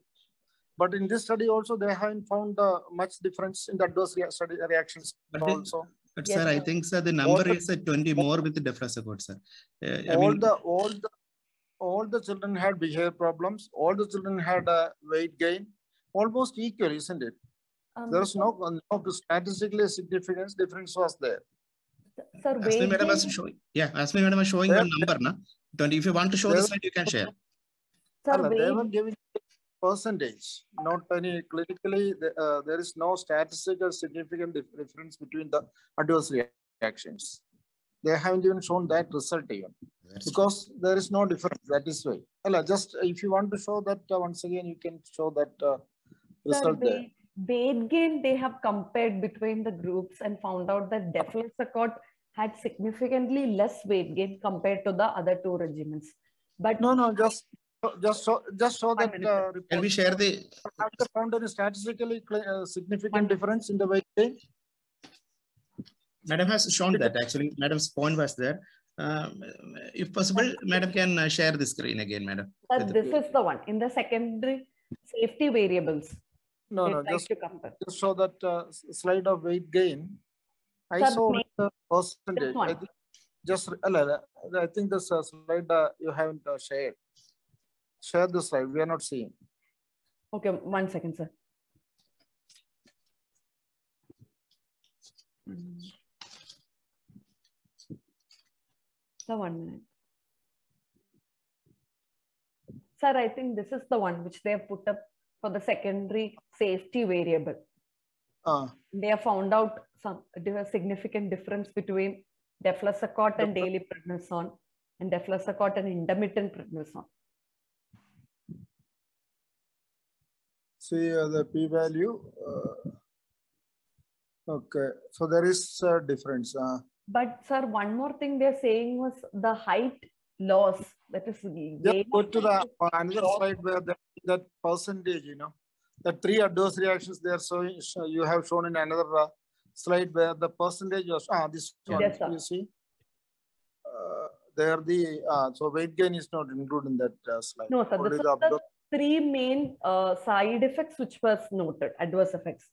But in this study also, they haven't found uh, much difference in the adverse rea- study reactions But they- also. But Yes, sir, I think, sir, the number the- is at 20 more with the deflazacort, sir. Uh, I all mean, the all the all the children had behavior problems. All the children had uh, weight gain, almost equal, isn't it? Um, There is no, no statistically significant difference was there. Sir, Azmi weight madam gain- was showing, yeah, Azmi madam was showing There- one number, na? 20. If you want to show there- this slide, you can share. sir, Allah, they were giving percentage, not any clinically. Uh, there is no statistical significant difference between the adverse reactions. They haven't even shown that result even. That's- because there is no difference. That is why. Ella, just if you want to show that uh, once again, you can show that uh, Sir, result there. weight, weight gain, they have compared between the groups and found out that deflazacort had significantly less weight gain compared to the other two regimens. But No, no, just just show just show One that uh, report. Can we share the, Have they found any statistically uh, significant difference in the weight gain? Madam has shown that actually, madam's point was there. Um, If possible, madam can uh, share the screen again, madam. sir, with the- this is the one in the secondary safety variables. No, no, just to compare. just show that uh, slide of weight gain. I Sir, saw may- the percentage. one. I think just Ella, I think this uh, slide uh, you haven't uh, shared. Share the slide. We are not seeing. Okay, one second, sir. Mm. So one minute. Sir, I think this is the one which they have put up for the secondary safety variable. Uh, They have found out some significant difference between deflazacort and daily prednisone and deflazacort and intermittent prednisone. see uh, the p-value. Uh, okay, so there is a difference. Uh, But sir, one more thing they're saying was the height loss that is gain go to the another slide where that, that percentage, you know, the three adverse reactions they are showing, you have shown in another uh, slide where the percentage was, ah, this one, Yes, sir. you see? Uh, there the, uh, so weight gain is not included in that uh, slide. No, sir, this is the the three main uh, side effects which was noted, adverse effects.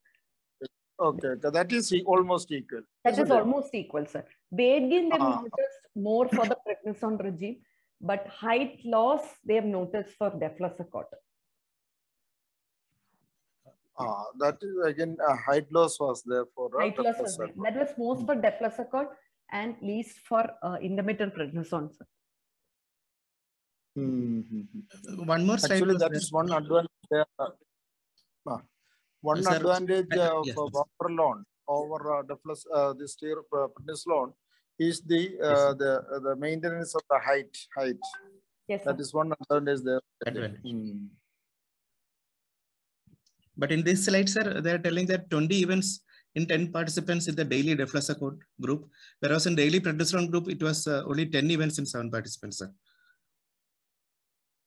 Okay, okay, that is almost equal. That isn't is it? almost equal, sir. Weight gain they've Ah. noticed more for the prednisone regime, but height loss they have noticed for deflazacort. Ah, that is again, uh, height loss was there for. uh, Height loss was there. That was most for deflazacort and least for uh, intermittent prednisone, sir. Hmm, hmm. One more slide. Actually, was that there. is one advantage. there. Uh, One Sir, advantage uh, of yes, uh, buffer loan over uh, deflus, uh, this tier uh, prednisone is the uh, the the maintenance of the height height. Yes, sir. That is one advantage there. Advantage. Mm. But in this slide, sir, they're telling that 20 events in 10 participants in the daily deflazacort group, whereas in daily progesterone group, it was uh, only 10 events in seven participants, sir.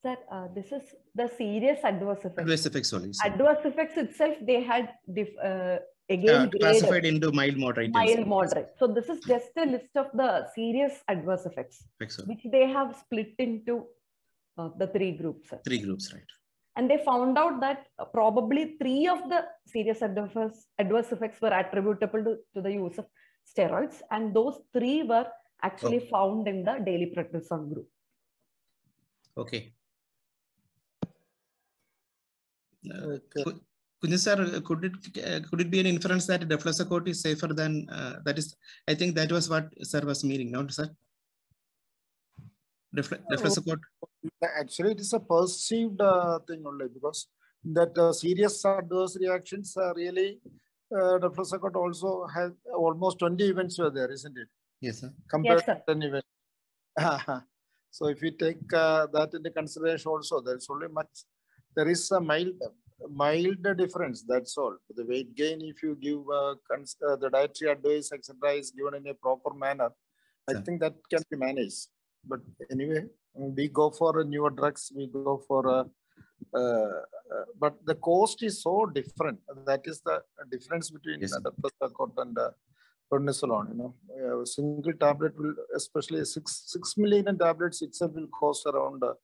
Sir, uh, this is the serious adverse effects. Adverse effects only. sir. Adverse effects itself, they had uh, Uh, again classified into mild, moderate. mild, moderate. So this is just a list of the serious adverse effects, which they have split into uh, the three groups. sir. Three groups, right? And they found out that uh, probably three of the serious adverse, adverse effects were attributable to, to the use of steroids. And those three were actually found in the daily prednisone group. Okay. Uh, Okay. Could- Kunju sir, could it could it be an inference that deflazacort is safer than uh, that is? I think that was what sir was meaning, no, sir? Defla- Deflazacort. Actually, it is a perceived uh, thing only because that uh, serious adverse reactions are really uh, the Deflazacort also has almost 20 events were there, isn't it? Yes, sir. Compared sir. to 10 events. so if we take uh, that into consideration also, there's only much, there is a mild, mild difference, that's all. The weight gain, if you give uh, cons- uh, the dietary advice, etc. is given in a proper manner, I Sir. think that can be managed. But anyway, we go for newer drugs, we go for, uh, uh, uh, but the cost is so different. That is the difference between Yes, the deflazacort and uh, prednisolone, you know. A single tablet will, especially six, six milligram tablets itself will cost around uh,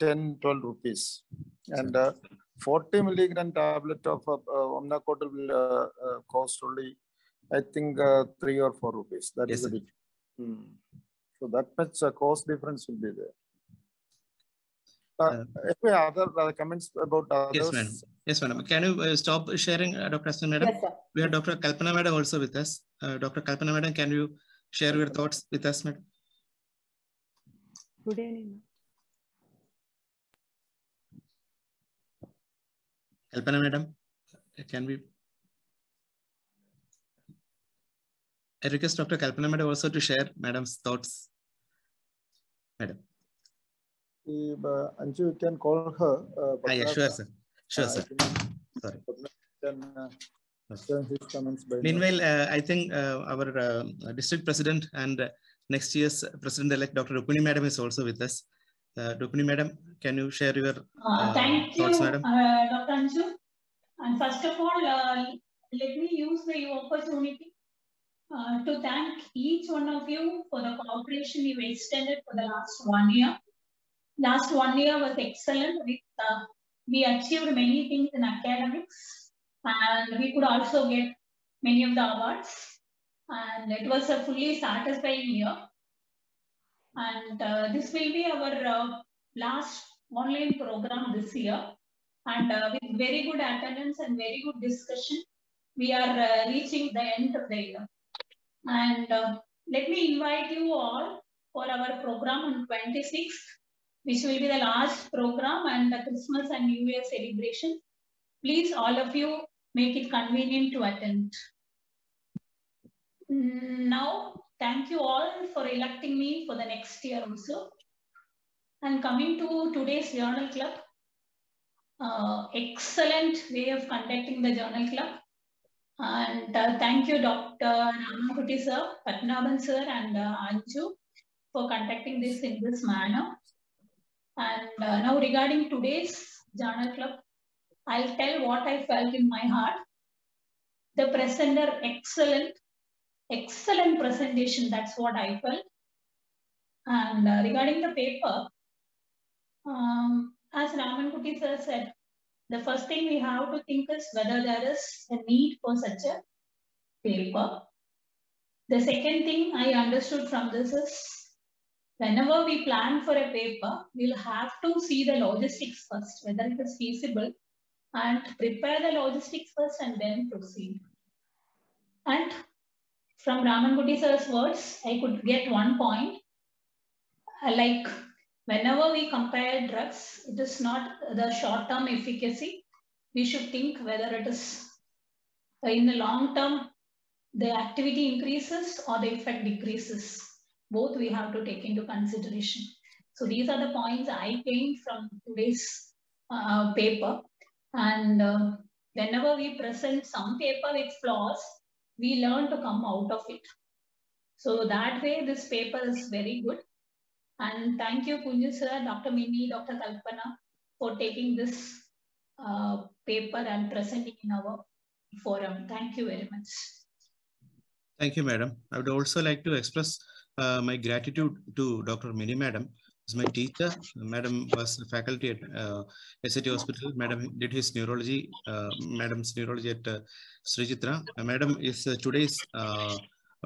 10, 12 rupees. And uh, 40 milligram tablet of uh, uh, will uh, uh, cost only, I think, uh, three or four rupees. That Yes, is the sir. big. Hmm. So that much uh, cost difference will be there. Uh, Uh, anyway, other uh, comments about others? Yes, madam. Yes, madam. Can you uh, stop sharing, uh, Dr. Aslan, madam? Yes, sir. We have Dr. Kalpana madam also with us. Uh, Dr. Kalpana madam, can you share your thoughts with us, madam? Good evening. Kalpana madam, can we? I request Dr. Kalpana madam also to share madam's thoughts. Madam. If, uh, Anju, you can call her. Uh, Ah, yeah, sure, sir. Sure, uh, sir. Sorry. Can uh, Okay. his comments by. Meanwhile, uh, I think uh, our uh, district president and uh, next year's president-elect, Dr. Rugmini madam is also with us. Uh, Rugmini madam, can you share your Uh, Uh, Thank you, thoughts, madam? uh, Dr. Anju. And first of all, uh, let me use the opportunity uh, to thank each one of you for the cooperation you extended for the last one year. Last one year was excellent. We, we achieved many things in academics and we could also get many of the awards. And it was a fully satisfying year. And uh, this will be our uh, last online program this year. And uh, with very good attendance and very good discussion, we are uh, reaching the end of the year. And uh, let me invite you all for our program on 26th, which will be the last program and the Christmas and New Year celebration. Please, all of you, make it convenient to attend. Now, thank you all for electing me for the next year also. And coming to today's journal club, uh, excellent way of conducting the journal club. And uh, thank you, Dr. Ramankutty sir, Padmanabhan sir, and uh, Anju for conducting this in this manner. And uh, now regarding today's journal club, I'll tell what I felt in my heart. The presenter, excellent, excellent presentation. That's what I felt. And uh, regarding the paper, um, as Ramankutty sir said, the first thing we have to think is whether there is a need for such a paper. The second thing I understood from this is whenever we plan for a paper, we'll have to see the logistics first, whether it is feasible and prepare the logistics first and then proceed. And from Ramankutty sir's words, I could get one point. Uh, like whenever we compare drugs, it is not the short-term efficacy. We should think whether it is uh, in the long term, the activity increases or the effect decreases. Both we have to take into consideration. So these are the points I gained from today's uh, paper. And uh, whenever we present some paper with flaws, we learn to come out of it. So that way, this paper is very good. And thank you, Kunju sir, Dr. Mini, Dr. Kalpana, for taking this uh, paper and presenting in our forum. Thank you very much. Thank you, madam. I would also like to express uh, my gratitude to Dr. Mini madam. As my teacher, madam was faculty at uh, SAT Hospital. Madam did his neurology, uh, madam's neurology at uh, Sri. Uh, madam is uh, today's uh,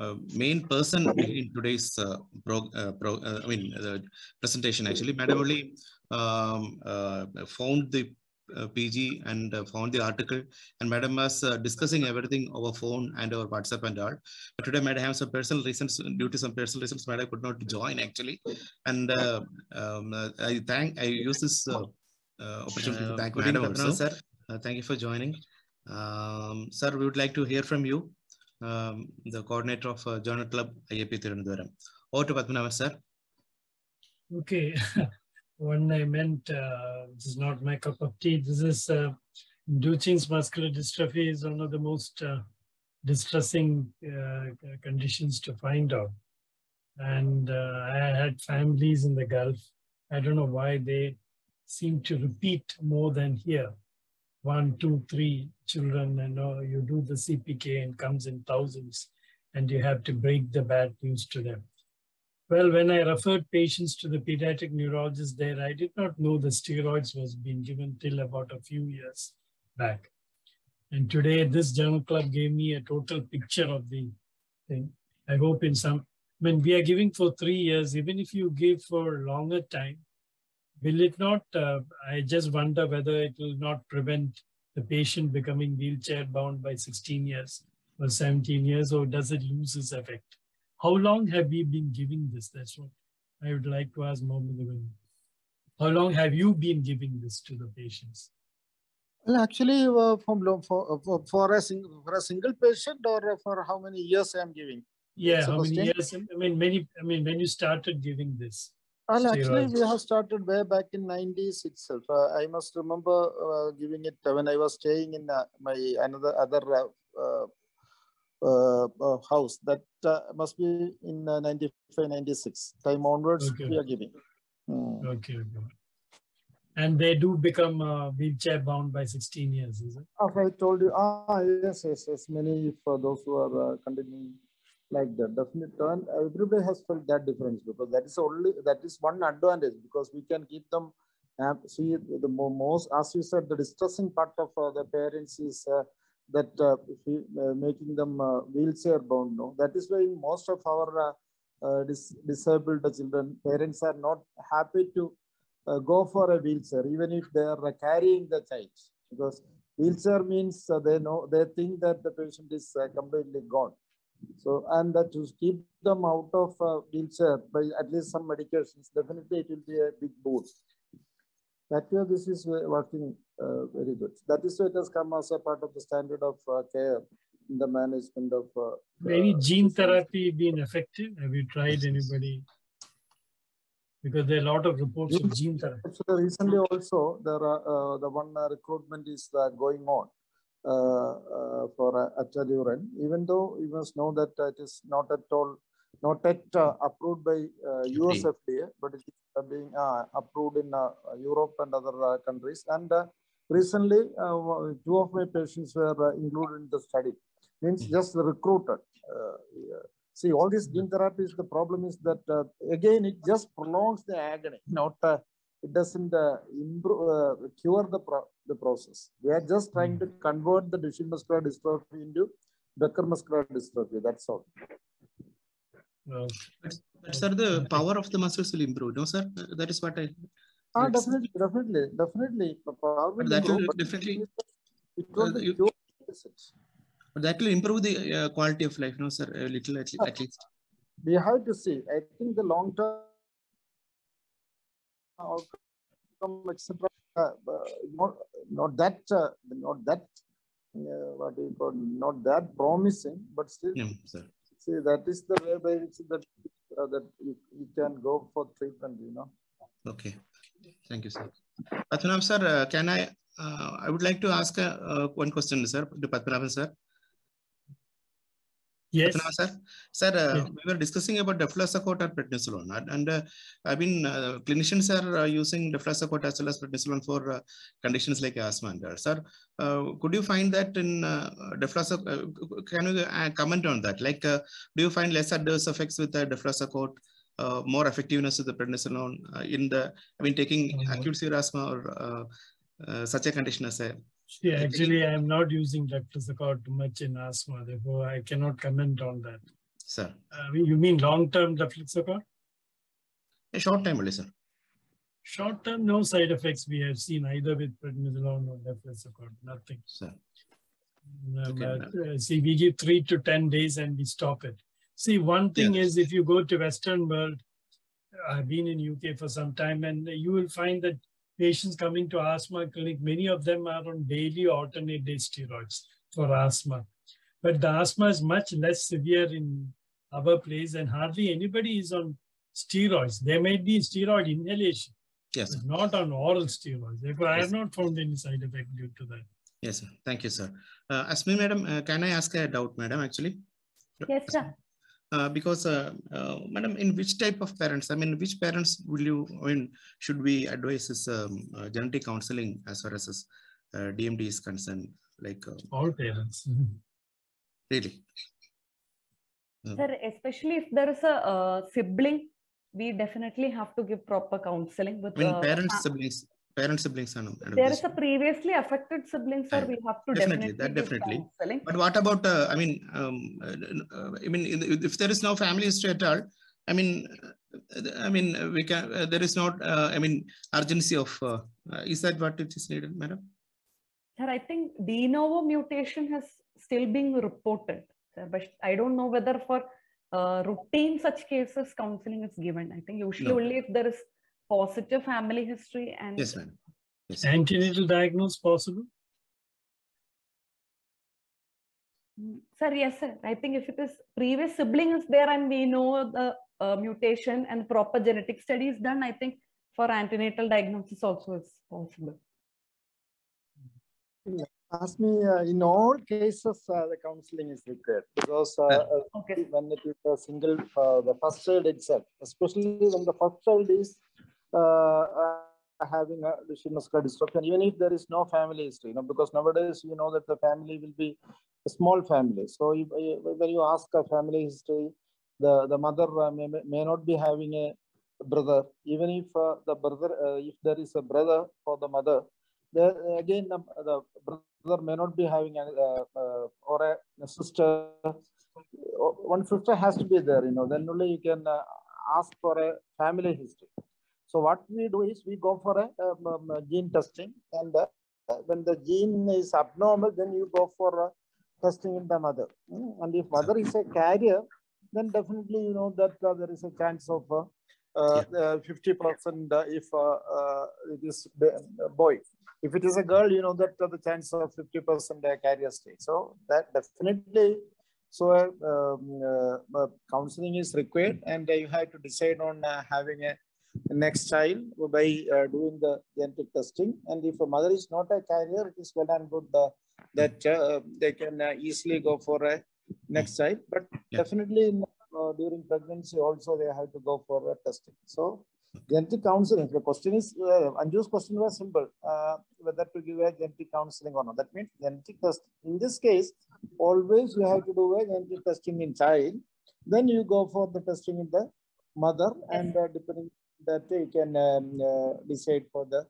uh, main person in today's uh, pro, pro I mean presentation actually. Madam only um, found the PG and uh, found the article and madam was uh, discussing everything over phone and over WhatsApp and all. But today madam have some personal reasons due to some personal reasons madam could not join actually. And uh, um, uh, I thank I use this uh, uh, opportunity to thank madam also. Sir. Uh, thank you for joining. Um, sir, we would like to hear from you, um, the coordinator of uh, Journal Club IAP Tirunelveli. Over to Padmanabhan sir. Okay. when I meant uh, this is not my cup of tea. This is uh, Duchenne's muscular dystrophy is one of the most uh, distressing uh, conditions to find out. And uh, I had families in the Gulf. I don't know why they seem to repeat more than here. One, two, three children, and uh, you do the CPK and comes in thousands, and you have to break the bad news to them. Well, when I referred patients to the pediatric neurologist there, I did not know the steroids was being given till about a few years back. And today, this journal club gave me a total picture of the thing. I hope in some, when we are giving for three years, even if you give for longer time, will it not, uh, I just wonder whether it will not prevent the patient becoming wheelchair bound by 16 years or 17 years, or does it lose its effect? How long have we been giving this? That's what I would like to ask Muhammed. How long have you been giving this to the patients? Well, actually, uh, from for, uh, for for a single for a single patient or for how many years I am giving? Yeah, how many years? I mean, many. I mean, when you started giving this. Well, actually, we have started way back in 90s itself. Uh, I must remember uh, giving it when I was staying in uh, my another other uh, uh, uh, uh, house. That uh, must be in uh, 95, 96 time onwards. Okay. We are giving. Hmm. Okay. okay. And they do become uh, wheelchair bound by 16 years, is it? As I told you, ah, yes, yes, yes. Many for those who are uh, continuing like that, definitely. And everybody has felt that difference because that is only that is one advantage because we can keep them. Uh, see, the most, as you said, the distressing part of uh, the parents is uh, that uh, uh, making them uh, wheelchair bound. No, that is why most of our dis- disabled children parents are not happy to go for a wheelchair, even if they are carrying the child, because wheelchair means they know they think that the patient is completely gone. So and uh, to keep them out of uh, wheelchair by at least some medications, definitely it will be a big boost. That way, this is working uh, very good. That is why it has come as a part of the standard of uh, care in the management of. Uh, Any uh, gene therapy been effective? Have you tried anybody? Because there are a lot of reports of gene therapy. So recently also there are uh, the one uh, recruitment is uh, going on uh, uh, for uh, even though you must know that it is not at all not yet uh, approved by uh, US FDA, but it is uh, being uh, approved in uh, Europe and other uh, countries. And uh, recently, uh, two of my patients were uh, included in the study. Means just recruited. Uh, yeah. See, all these gene therapies, the problem is that uh, again, it just prolongs the agony, not uh, it doesn't uh, improve, uh, cure the pro- the process. We are just trying to convert the Duchenne muscular dystrophy into Becker muscular dystrophy. That's all. But, but sir, the power of the muscles will improve, no, sir? That is what I. Ah, definitely, definitely, definitely. Power will that will improve, but definitely- It won't uh, you- cure it. But that will improve the uh, quality of life, no, sir? A little at, at least. We have to see. I think the long term outcome, etc. Uh, uh, not not that uh, not that uh, what do you call, not that promising, but still, Yeah, sir. See, that is the way by which that, uh, that you, you can go for treatment, you know. Okay. Thank you, sir. Padmanabhan sir, uh, can I, uh, I would like to ask uh, uh, one question, sir, to Padmanabhan sir. Yes. Padmanabhan sir, sir, uh, we were discussing about deflazacort or prednisolone, and- uh, I mean, uh, clinicians are uh, using deflazacort as well as prednisolone for uh, conditions like asthma. And, uh, sir, uh, could you find that in uh, deflazacort? Uh, can you uh, comment on that? Like, uh, do you find less adverse effects with the deflazacort? Uh, more effectiveness with the prednisolone uh, in the, I mean, taking Mhm. acute severe asthma or uh, uh, such a condition as a See, actually, I'm not using too much in asthma, therefore I cannot comment on that. sir. Uh, you mean long-term deflazacort? A short time only, sir. Short-term, no side effects we have seen either with prednisolone or deflazacort, nothing. Sir. Okay, but, uh, see, we give three to 10 days and we stop it. See, one thing Yes. is if you go to Western world, I've been in UK for some time and you will find that patients coming to asthma clinic, many of them are on daily or alternate day steroids for asthma. But the asthma is much less severe in our place and hardly anybody is on steroids. There may be steroid inhalation, Yes, sir. but not on oral steroids. Therefore, I Yes. have not found any side effect due to that. Yes, sir. Thank you, sir. Uh, Azmi, madam, uh, can I ask a doubt, madam, actually? Yes, sir. Uh, because, uh, uh, madam, in which type of parents, I mean, which parents will you, I mean, should we advise this um, uh, genetic counseling as far as this, uh, DMD is concerned? Like, uh, All parents. really? Sir, especially if there is a uh, sibling, we definitely have to give proper counseling with I mean, uh, parents, siblings, parents, siblings. are not- there is a previously affected sibling, sir. We have to Definitely, definitely, that definitely. counseling. But what about, uh, I mean, um, uh, I mean, if there is no family history at all, I mean, uh, I mean, uh, we can, uh, there is not, uh, I mean, urgency of, is that what it is needed, madam? Sir, I think de novo mutation has still been reported, sir, but I don't know whether for uh, routine such cases counseling is given. I think usually No. only if there is positive family history and Yes, madam. Yes. Antenatal diagnosis possible? Mm, Sir, yes, sir. I think if it is previous sibling is there and we know the uh, mutation and proper genetic study is done, I think for antenatal diagnosis also is possible. Ask me, uh, in all cases, uh, the counseling is required because uh, uh, Okay. when it is a single, uh, the first child itself, especially when the first child is having a muscular dystrophy, even if there is no family history, you know, because nowadays you know that the family will be a small family. So if, uh, when you ask a family history, the the mother uh, may, may not be having a brother, even if uh, the brother, uh, if there is a brother for the mother, again the, the brother may not be having a uh, uh, or a, a sister. One sister has to be there, you know. Then only you can uh, ask for a family history. So what we do is we go for a um, um, gene testing, and uh, when the gene is abnormal, then you go for uh, testing in the mother. Mm, And if mother is a carrier, then definitely you know that uh, there is a chance of uh, uh, 50% uh, if uh, uh, it is the boy. If it is a girl, you know that uh, the chance of 50% uh, carrier state. So that definitely, so uh, um, uh, uh, counseling is required and uh, you have to decide on uh, having a next child by uh, doing the genetic testing. And if a mother is not a carrier, it is well and good uh, that uh, they can uh, easily go for a next child. But Yeah. definitely in, uh, during pregnancy also they have to go for a testing. So genetic counseling, the question is, uh, Anju's question was simple, uh, whether to give a genetic counseling or not. That means genetic test. In this case, always you have to do a genetic testing in child. Then you go for the testing in the mother and uh, depending that you can um, uh, decide for the,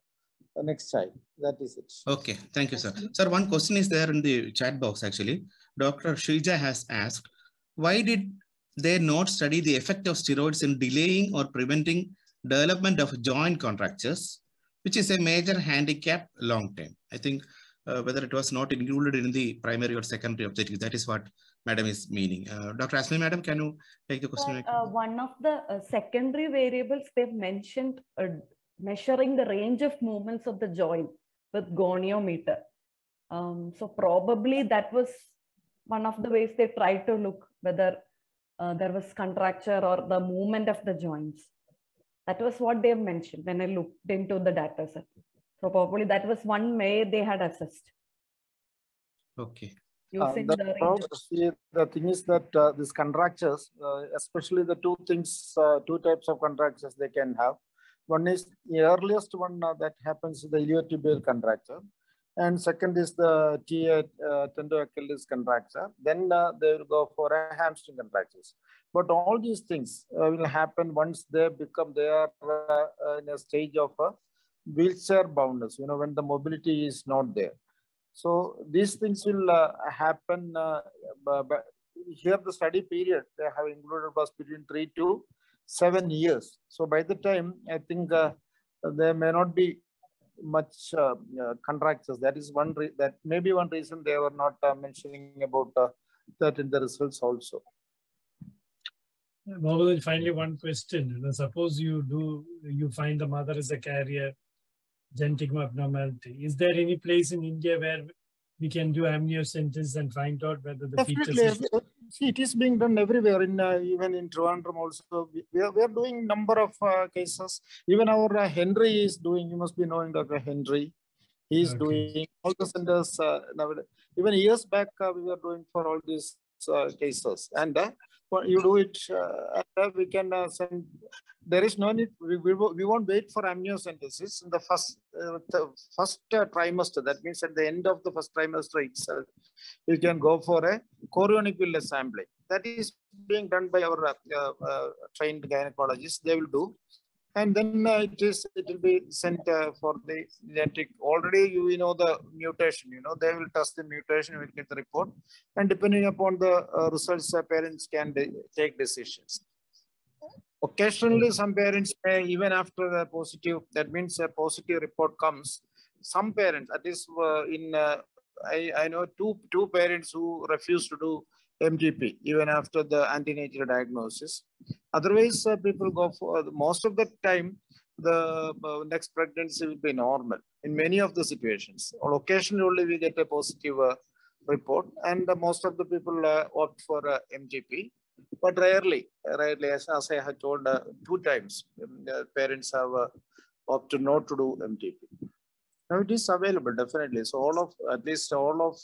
the next child. That is it. Okay, thank you, sir. Sir, one question is there in the chat box actually. Dr. Shrija has asked, why did they not study the effect of steroids in delaying or preventing development of joint contractures, which is a major handicap long term? I think uh, whether it was not included in the primary or secondary objective, that is what madam is meaning. Uh, Dr. Azmi, madam, can you take the question? Uh, one of the uh, secondary variables they've mentioned uh, measuring the range of movements of the joint with goniometer. Um, so probably that was one of the ways they tried to look whether uh, there was contracture or the movement of the joints. That was what they have mentioned when I looked into the data set. So probably that was one way they had assessed Okay. Using the, the range. problem- see, the thing is that uh, these contractures, uh, especially the two things, uh, two types of contractures they can have. One is the earliest one uh, that happens is the iliotibial contracture. And second is the TA uh, tendo-Achilles contracture. Then uh, they will go for a hamstring contractures. But all these things uh, will happen once they become, they are uh, uh, in a stage of a wheelchair boundness, you know, when the mobility is not there. So these things will uh, happen. Uh, here, the study period they have included was between three to seven years. So by the time I think uh, there may not be much uh, uh, contractures. That is one. That may be one reason they were not uh, mentioning about uh, that in the results also. Muhammed, finally, one question. Suppose you do, you find the mother is a carrier, genetic abnormality. Is there any place in India where we can do amniocentesis and find out whether the fetus is see, it is being done everywhere. In uh, even in Trivandrum also, we, we are, we are doing number of uh, cases. Even our uh, Henry is doing. You must be knowing Dr. Henry. He is Okay. doing all the centers. Uh. Even years back, uh, we were doing for all these uh, cases, and uh, you do it, uh, we can uh, send. There is no need. We, we, we won't wait for amniocentesis in the first uh, the first uh, trimester. That means at the end of the first trimester itself, you can go for a chorionic villus sampling. That is being done by our uh, uh, trained gynecologists. They will do, and then uh, it is it will be sent uh, for the genetic. Already you, you know the mutation. You know they will test the mutation. Will get the report, and depending upon the uh, results, uh, parents can take decisions. Occasionally, some parents may even after the positive. That means a positive report comes. Some parents, at least uh, in uh, I, I know two two parents who refuse to do MTP even after the antenatal diagnosis. Otherwise, uh, people go for most of the time the uh, next pregnancy will be normal in many of the situations. Or occasionally only we get a positive uh, report, and uh, most of the people uh, opt for uh, MTP. But rarely, rarely, as, as I had told two times, um, parents have opted not to do MTP. Now it is available definitely. So all of at least all of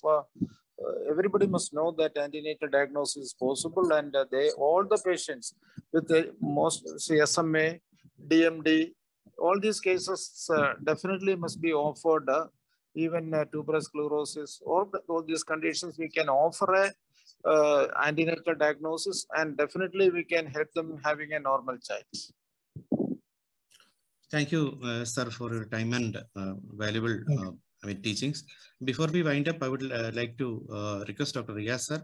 uh, everybody must know that antenatal diagnosis is possible, and uh, they all the patients with the most say SMA, DMD, all these cases uh, definitely must be offered. Uh, even uh, tuberous sclerosis, or the, all these conditions, we can offer a uh, antenatal diagnosis, and definitely we can help them having a normal child. Thank you, uh, sir, for your time and uh, valuable uh, I mean, teachings. Before we wind up, I would uh, like to uh, request Dr. Riyaz, sir,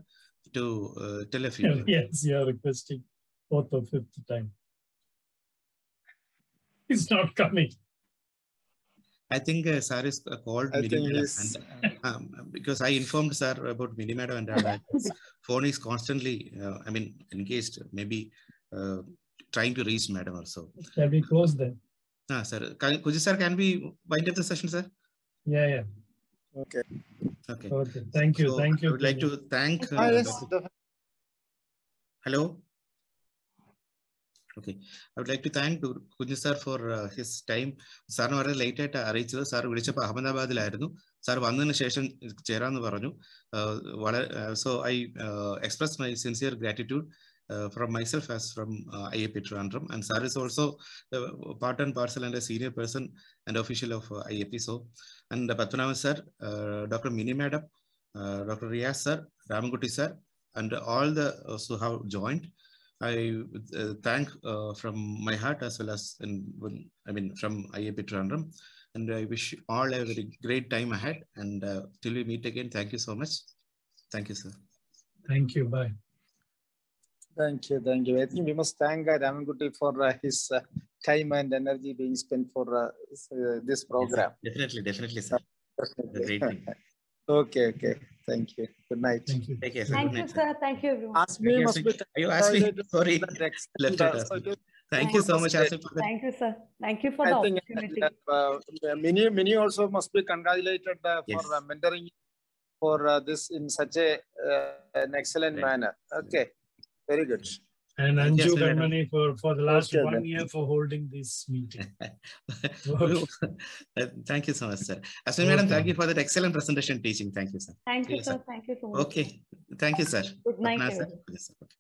to uh, tell a few. Yes, you are requesting fourth or fifth time. He's not coming. I think uh, sir is uh, called I Mini think Madam and, um, because I informed sir about Mini Madam and uh, phone is constantly, uh, I mean, engaged, maybe uh, trying to reach Madam also. Can we close then? Ah, sir, can, could you, sir, can we wind up the session, sir? Yeah, yeah. Okay. Okay. Okay. Thank you. So Thank you. I would like to thank. Uh, yes, Hello. Okay. I would like to thank Kunju sir for his time സാറിന് വളരെ late ആയിട്ട് അറിയിച്ചത് sir വിളിച്ചപ്പോൾ അഹമ്മദാബാദിലായിരുന്നു sir വന്നതിന് ശേഷം ചേരാന്ന് പറഞ്ഞു Uh, വളരെ so I express my sincere gratitude Uh, from myself as from uh, IAP Trivandrum. And sir is also uh, part and parcel and a senior person and official of uh, IAP. So, and the Padmanabhan sir, Dr. Mini Madam, Dr. Riyas sir, Ramankutty sir, and all the also have joined. I uh, thank uh, from my heart as well as in, I mean from IAP Trivandrum and I wish all a very great time ahead and uh, till we meet again thank you so much thank you sir thank you bye Thank you, thank you. I think we must thank uh, Ramankutty for uh, his uh, time and energy being spent for uh, this, uh, this program. Yes, definitely, definitely, sir. A great thing. okay, okay. Thank you. Good night. Thank you. Take care, sir. Thank you, night, sir. sir. Thank you, everyone. Ask me Thank you, must be you asking? congratulated Sorry. for Left out, uh, Azmi. so Thank you so much, Namaste. Asif, for that. Thank you, sir. Thank you for I the think opportunity. uh, uh, Mini, Mini also must be congratulated uh, for Yes. uh, mentoring for uh, this in such a uh, an excellent Right. manner. Okay, very good. And Anju madam. Kanmani for, for the last Okay, one year for holding this meeting. Uh, Thank you so much, sir. Aswini madam, thank you for that excellent presentation teaching. Thank you, sir. Thank you, Yes, sir. sir. Thank you so much. Okay, thank you, sir. Good night, Apna, sir. Yes, sir. Okay.